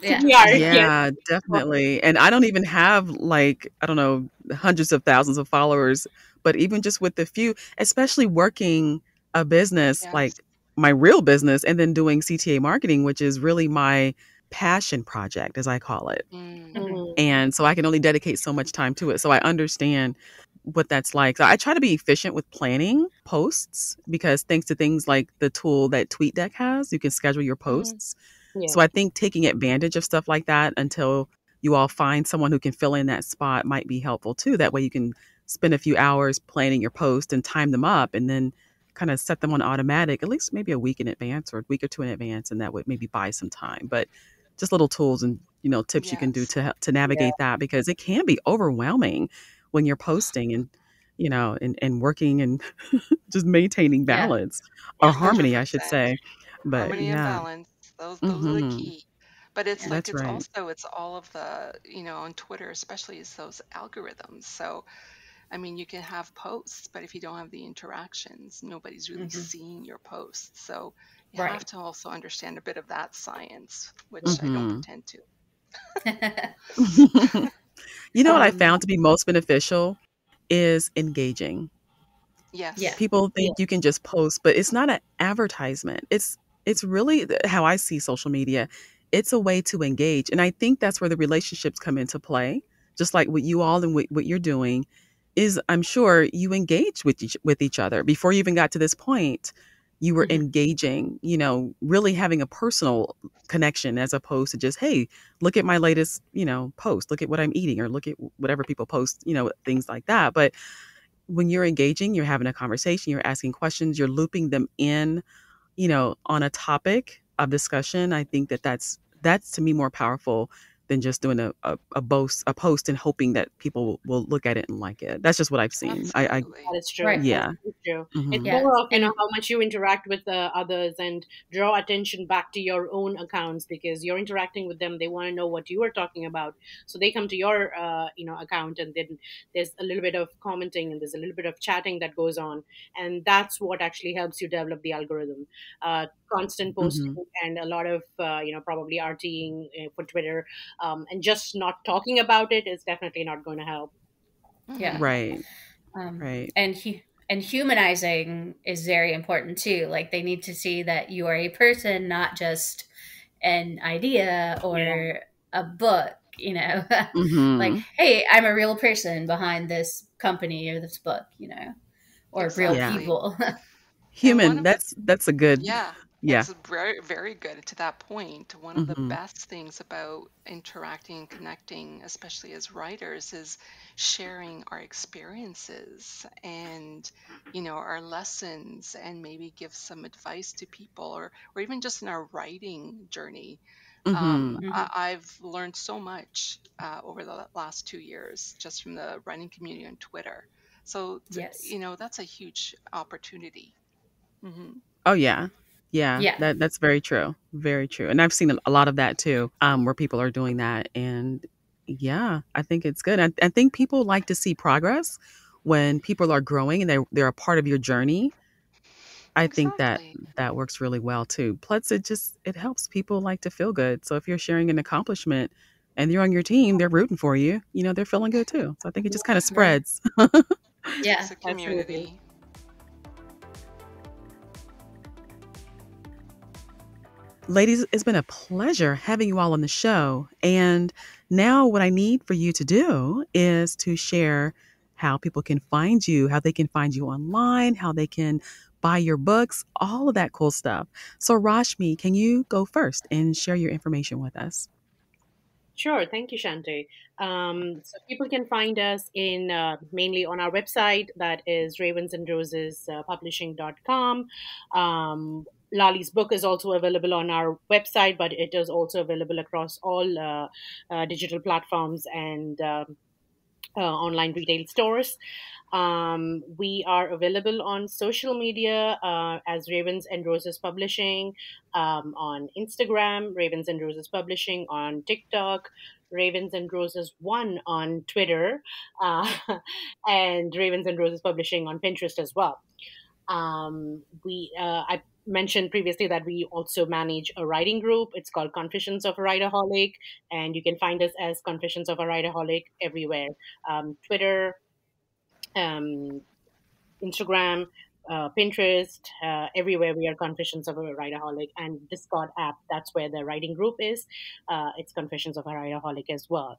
yeah. yeah, yeah, definitely. And I don't even have like, I don't know, hundreds of thousands of followers, but even just with the few, especially working a business yes. like my real business and then doing CTA marketing, which is really my passion project, as I call it. Mm-hmm. mm-hmm. And so I can only dedicate so much time to it. So I understand what that's like. So I try to be efficient with planning posts because thanks to things like the tool that TweetDeck has, you can schedule your mm-hmm. posts. Mm-hmm. Yeah. So I think taking advantage of stuff like that until you all find someone who can fill in that spot might be helpful too. That way you can spend a few hours planning your post and time them up and then kind of set them on automatic at least maybe a week in advance or a week or two in advance and that would maybe buy some time but just little tools and you know tips yes. you can do to to navigate yeah. that because it can be overwhelming when you're posting and you know and, and working and <laughs> just maintaining balance yeah. or harmony 100%. i should say but harmony yeah. and balance those those mm-hmm. are the mm-hmm. key but it's like it's right. also it's all of the you know on twitter especially is those algorithms so I mean, you can have posts, but if you don't have the interactions, nobody's really mm-hmm. seeing your posts. So you right. have to also understand a bit of that science, which mm-hmm. I don't mm-hmm. pretend to. <laughs> you know um, what I um, found to be most beneficial is engaging. Yes. Yeah. People think yeah. you can just post, but it's not an advertisement. It's it's really how I see social media. It's a way to engage, and I think that's where the relationships come into play. Just like what you all and what, what you're doing, is I'm sure you engaged with each with each other before you even got to this point. You were mm-hmm. engaging, you know, really having a personal connection as opposed to just, hey, look at my latest, you know, post, look at what I'm eating, or look at whatever people post, you know, things like that. But when you're engaging, you're having a conversation, you're asking questions, you're looping them in, you know, on a topic of discussion. I think that that's that's to me more powerful than just doing a, a, a, boast, a post and hoping that people will, will, look at it and like it. That's just what I've seen. I, I that is true. Right. Yeah, it's true. Mm-hmm. It's yeah. more of you know how much you interact with the others and draw attention back to your own accounts because you're interacting with them. They want to know what you are talking about, so they come to your uh, you know account and then there's a little bit of commenting and there's a little bit of chatting that goes on, and that's what actually helps you develop the algorithm. Uh, constant posting mm-hmm. and a lot of uh, you know probably RTing uh, for Twitter, um, and just not talking about it is definitely not going to help. Yeah, right, um, right, and he and humanizing is very important too. Like they need to see that you are a person, not just an idea or yeah. a book. You know, <laughs> mm-hmm. like hey, I'm a real person behind this company or this book. You know, or exactly. real people. <laughs> Human. That's that's a good yeah yeah. It's very, very good to that point. One of the hmm best things about interacting and connecting, especially as writers, is sharing our experiences and, you know, our lessons and maybe give some advice to people or, or even just in our writing journey. Um, hmm I, I've learned so much uh, over the last two years just from the writing community on Twitter. So, th- Yes. you know, that's a huge opportunity. hmm Oh yeah. Yeah, Yeah. that that's very true. Very true. And I've seen a lot of that too, um, where people are doing that. And yeah, I think it's good. I, I think people like to see progress when people are growing and they're they're a part of your journey. I think that Exactly. that works really well too. Plus, it just it helps people like to feel good. So if you're sharing an accomplishment and you're on your team, they're rooting for you. You know, they're feeling good too. So I think it just kind of spreads. <laughs> Yeah. It's a community. Ladies, it's been a pleasure having you all on the show. And now, what I need for you to do is to share how people can find you, how they can find you online, how they can buy your books, all of that cool stuff. So, Rashmi, can you go first and share your information with us? Sure. Thank you, Shante. Um, so people can find us in uh, mainly on our website that is ravensandrosespublishing.com. Um, Lally's book is also available on our website, but it is also available across all uh, uh, digital platforms and um, uh, online retail stores. Um, we are available on social media uh, as Ravens and Roses Publishing, um, on Instagram, Ravens and Roses Publishing, on TikTok, Ravens and Roses One on Twitter, uh, <laughs> and Ravens and Roses Publishing on Pinterest as well. Um, we uh, I mentioned previously that we also manage a writing group. It's called Confessions of a Writerholic, and you can find us as Confessions of a Writerholic everywhere um, Twitter, um, Instagram, uh, Pinterest, uh, everywhere we are Confessions of a Writerholic, and Discord app. That's where the writing group is. Uh, it's Confessions of a Writerholic as well.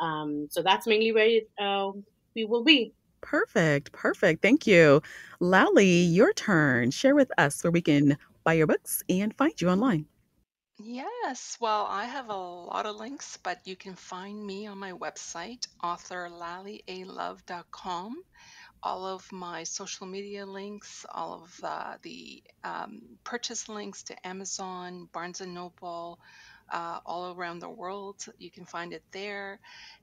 Um, so that's mainly where it, uh, we will be. Perfect. Perfect. Thank you. Lally, your turn. Share with us where we can buy your books and find you online. Yes, well, I have a lot of links, but you can find me on my website, authorlallyalove.com. All of my social media links, all of uh, the um, purchase links to Amazon, Barnes and Noble, uh, all around the world. You can find it there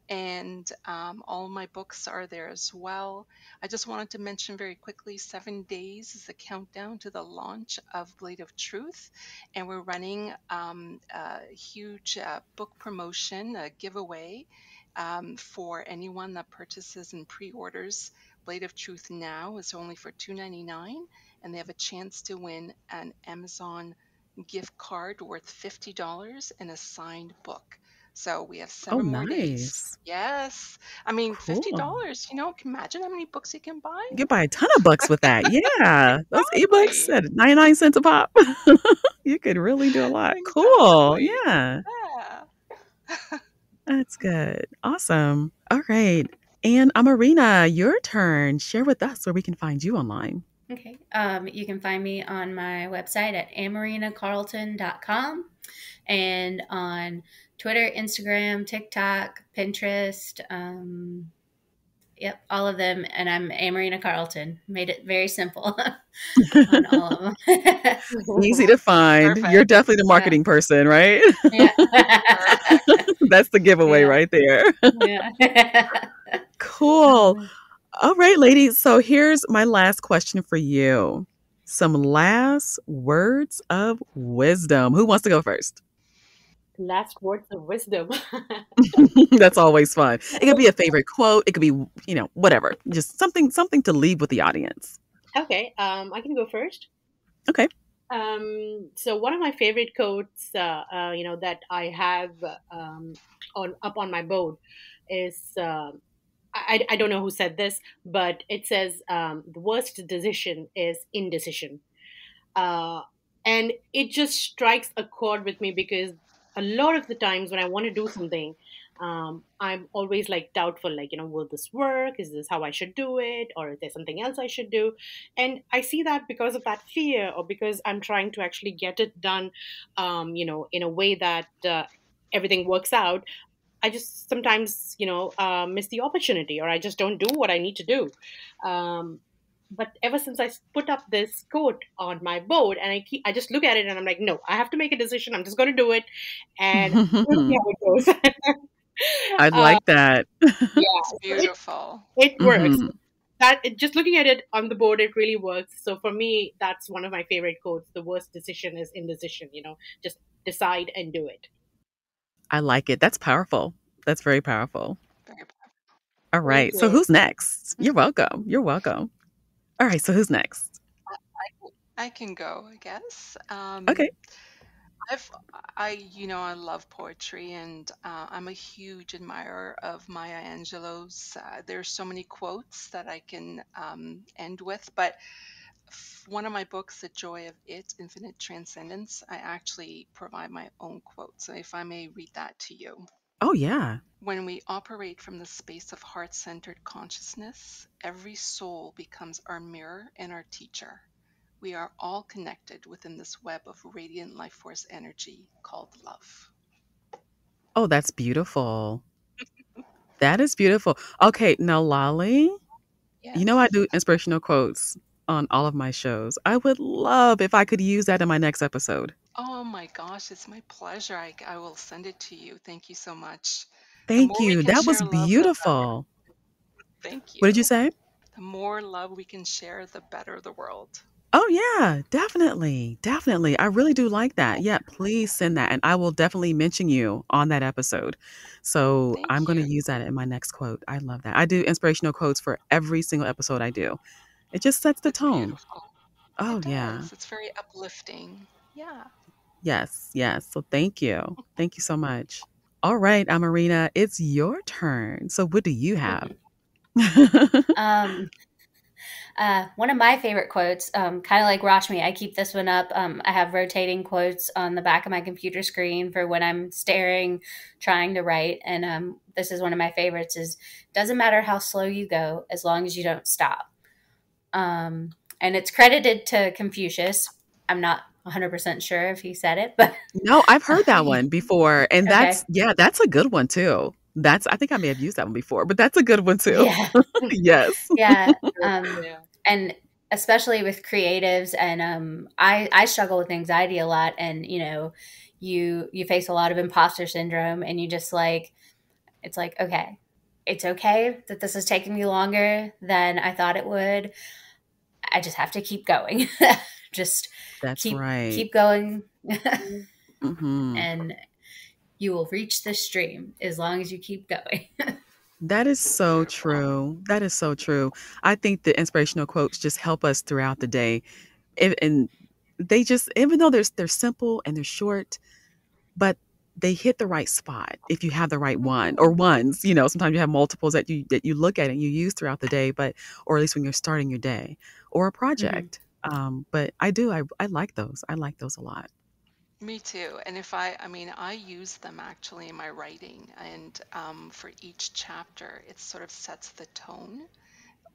and um, all my books are there as well. I just wanted to mention very quickly seven days is the countdown to the launch of Blade of Truth, and we're running um, a huge uh, book promotion, a giveaway um, for anyone that purchases and pre orders Blade of Truth now. is only for $2.99, and they have a chance to win an Amazon gift card worth $50 and a signed book. So we have Oh, seven more days. Yes. I mean, $50, You know, can imagine how many books you can buy? You can buy a ton of books with that. <laughs> Yeah. Those ebooks Exactly. at 99 cents a pop. <laughs> you could really do a lot. Cool. Yeah. Yeah. <laughs> That's good. Awesome. All right. And Amarina, your turn. Share with us where we can find you online. Okay. Um, you can find me on my website at amarinacarlton.com and on Twitter, Instagram, TikTok, Pinterest. Um, yep, all of them. And I'm Amarina Carlton. Made it very simple <laughs> on all of them. <laughs> Easy to find. Perfect. You're definitely the marketing person, right? yeah. <laughs> That's the giveaway Yeah. right there. yeah. Cool. All right, ladies. So here's my last question for you. Some last words of wisdom. Who wants to go first? Last words of wisdom. <laughs> <laughs> That's always fun. It could be a favorite quote. It could be, you know, whatever. Just something something to leave with the audience. okay, um, I can go first. Okay. Um, so one of my favorite quotes, uh, uh, you know, that I have um, on up on my board is uh, I, I don't know who said this, but it says um, the worst decision is indecision, uh, and it just strikes a chord with me because a lot of the times when I want to do something, um, I'm always like doubtful, like you know, will this work? Is this how I should do it, or is there something else I should do? and i see that because of that fear or because i'm trying to actually get it done um, you know in a way that uh, everything works out i just sometimes you know uh, miss the opportunity or i just don't do what i need to do. Um, but ever since i put up this quote on my board and i keep i just look at it and i'm like no i have to make a decision. I'm just going to do it. And we'll see how it goes. <laughs> I Uh, like that. yeah. It's so it, beautiful. it works. Mhm. that it, just looking at it on the board it really works. So for me that's one of my favorite quotes. The worst decision is indecision you know. Just decide and do it I like it. That's powerful. That's very powerful. Very All thank. So who's next? You're welcome. You're welcome. All right. So who's next? I can go, I guess. Um, Okay. I've, I, you know, I love poetry, and uh, I'm a huge admirer of Maya Angelou's. Uh, there's so many quotes that I can um, end with, but one of my books, The Joy of It, Infinite Transcendence, I actually provide my own quote. So if I may read that to you. Oh yeah. When we operate from the space of heart centered consciousness, every soul becomes our mirror and our teacher. We are all connected within this web of radiant life force energy called love. Oh, that's beautiful. That is beautiful. Okay, now Lally, you know I do inspirational quotes on all of my shows. I would love if I could use that in my next episode. Oh my gosh, it's my pleasure. I, I will send it to you. Thank you so much. Thank you. That was love, beautiful. Thank you. What did you say? The more love we can share, the better the world. Oh yeah, definitely. Definitely. I really do like that. Yeah, please send that and I will definitely mention you on that episode. So, Thank I'm going to use that in my next quote. I love that. I do inspirational quotes for every single episode I do. It just sets the It's tone. beautiful. Oh It yeah. It's very uplifting. Yeah. Yes, yes. So thank you. <laughs> Thank you so much. All right, Amarina, it's your turn. So what do you have? <laughs> um, uh, one of my favorite quotes, um, kind of like Rashmi, I keep this one up. Um, I have rotating quotes on the back of my computer screen for when I'm staring, trying to write. And um, this is one of my favorites: is doesn't matter how slow you go as long as you don't stop. Um, and it's credited to Confucius. I'm not 100% sure if he said it, but no, I've heard that one <laughs> before. And Okay. that's yeah, that's a good one too. That's I think I may have used that one before, but that's a good one too. yeah, <laughs> yes. <laughs> yeah. Um, and especially with creatives and um i i struggle with anxiety a lot and you know you you face a lot of imposter syndrome and you just like it's like okay it's okay that this is taking me longer than i thought it would i just have to keep going <laughs> just That's keep right. keep going Mhm. <laughs> and you will reach the stream as long as you keep going <laughs> That is so true. That is so true. I think the inspirational quotes just help us throughout the day. And, and they just even though they're they're simple and they're short, but they hit the right spot if you have the right one or ones. You know, sometimes you have multiples that you that you look at and you use throughout the day, but or at least when you're starting your day or a project. Um, but I do I I like those. I like those a lot. Me too. And if I, I mean, I use them actually in my writing, and um, for each chapter, it sort of sets the tone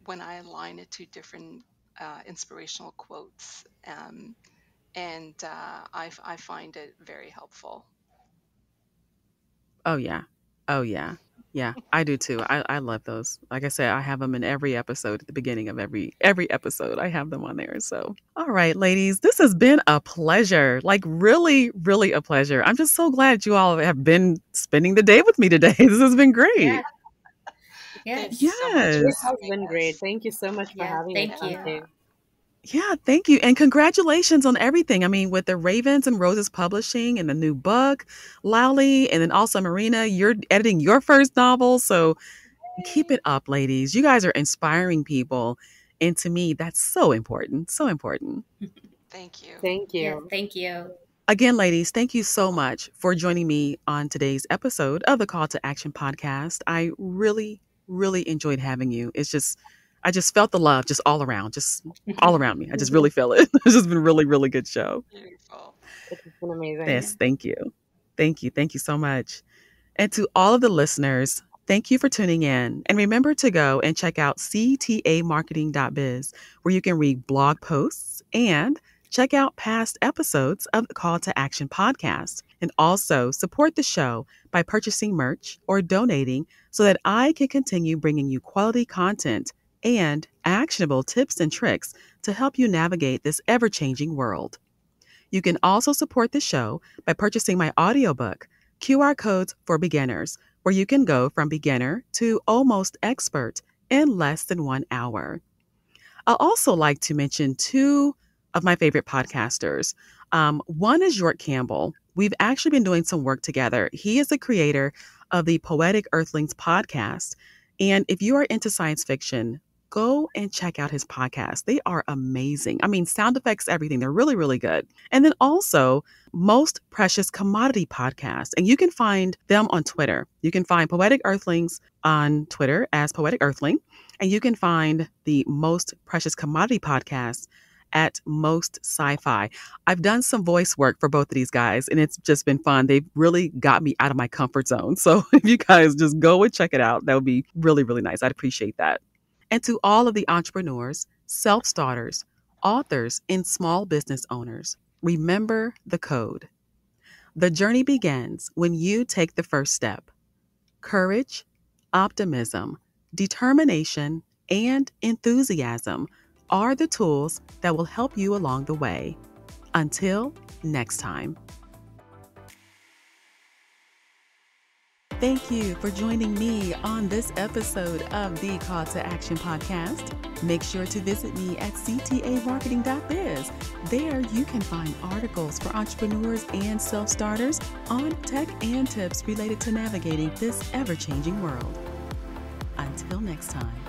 when I align it to different uh, inspirational quotes. Um, and uh, I, I find it very helpful. Oh yeah. Oh yeah. Yeah, I do too. I, I love those. Like I said, I have them in every episode at the beginning of every every episode. I have them on there. So, all right, ladies, this has been a pleasure. Like really, really a pleasure. I'm just so glad you all have been spending the day with me today. <laughs> This has been great. yeah yes Thank you so much for Yes. This has having been great. Thank you so much for Yeah, having thank me. Thank you. Shante. Yeah, thank you. And congratulations on everything. I mean, with the Ravens and Roses Publishing and the new book, Lally, and then also Amarina, you're editing your first novel. So keep it up, ladies. You guys are inspiring people. And to me, that's so important. So important. <laughs> Thank you. Thank you. yeah thank you Again, ladies, thank you so much for joining me on today's episode of the Call to Action podcast. I really, really enjoyed having you. It's just, I just felt the love just all around, just all <laughs> around me. I just really feel it. <laughs> It's just been a really, really good show. Beautiful. It's been amazing. Yes, thank you. Thank you. Thank you so much. And to all of the listeners, thank you for tuning in. And remember to go and check out ctamarketing.biz, where you can read blog posts and check out past episodes of the Call to Action podcast. And also support the show by purchasing merch or donating so that I can continue bringing you quality content and actionable tips and tricks to help you navigate this ever changing world. You can also support the show by purchasing my audiobook, QR Codes for Beginners, where you can go from beginner to almost expert in less than one hour. I'll also like to mention two of my favorite podcasters. Um, one is York Campbell. We've actually been doing some work together. He is the creator of the Poetic Earthlings podcast. And if you are into science fiction, go and check out his podcast. They are amazing. I mean, sound effects, everything. They're really, really good. And then also, Most Precious Commodity Podcast. And you can find them on Twitter. You can find Poetic Earthlings on Twitter as Poetic Earthling. And you can find the Most Precious Commodity Podcast at Most Sci Fi. I've done some voice work for both of these guys, and it's just been fun. They've really got me out of my comfort zone. <laughs> So if you guys just go and check it out, that would be really, really nice. I'd appreciate that. And to all of the entrepreneurs, self starters, authors, and small business owners, remember the code. The journey begins when you take the first step. Courage, optimism, determination, and enthusiasm are the tools that will help you along the way. Until next time. Thank you for joining me on this episode of the Call to Action podcast. Make sure to visit me at ctamarketing.biz. There you can find articles for entrepreneurs and self starters on tech and tips related to navigating this ever changing world. Until next time.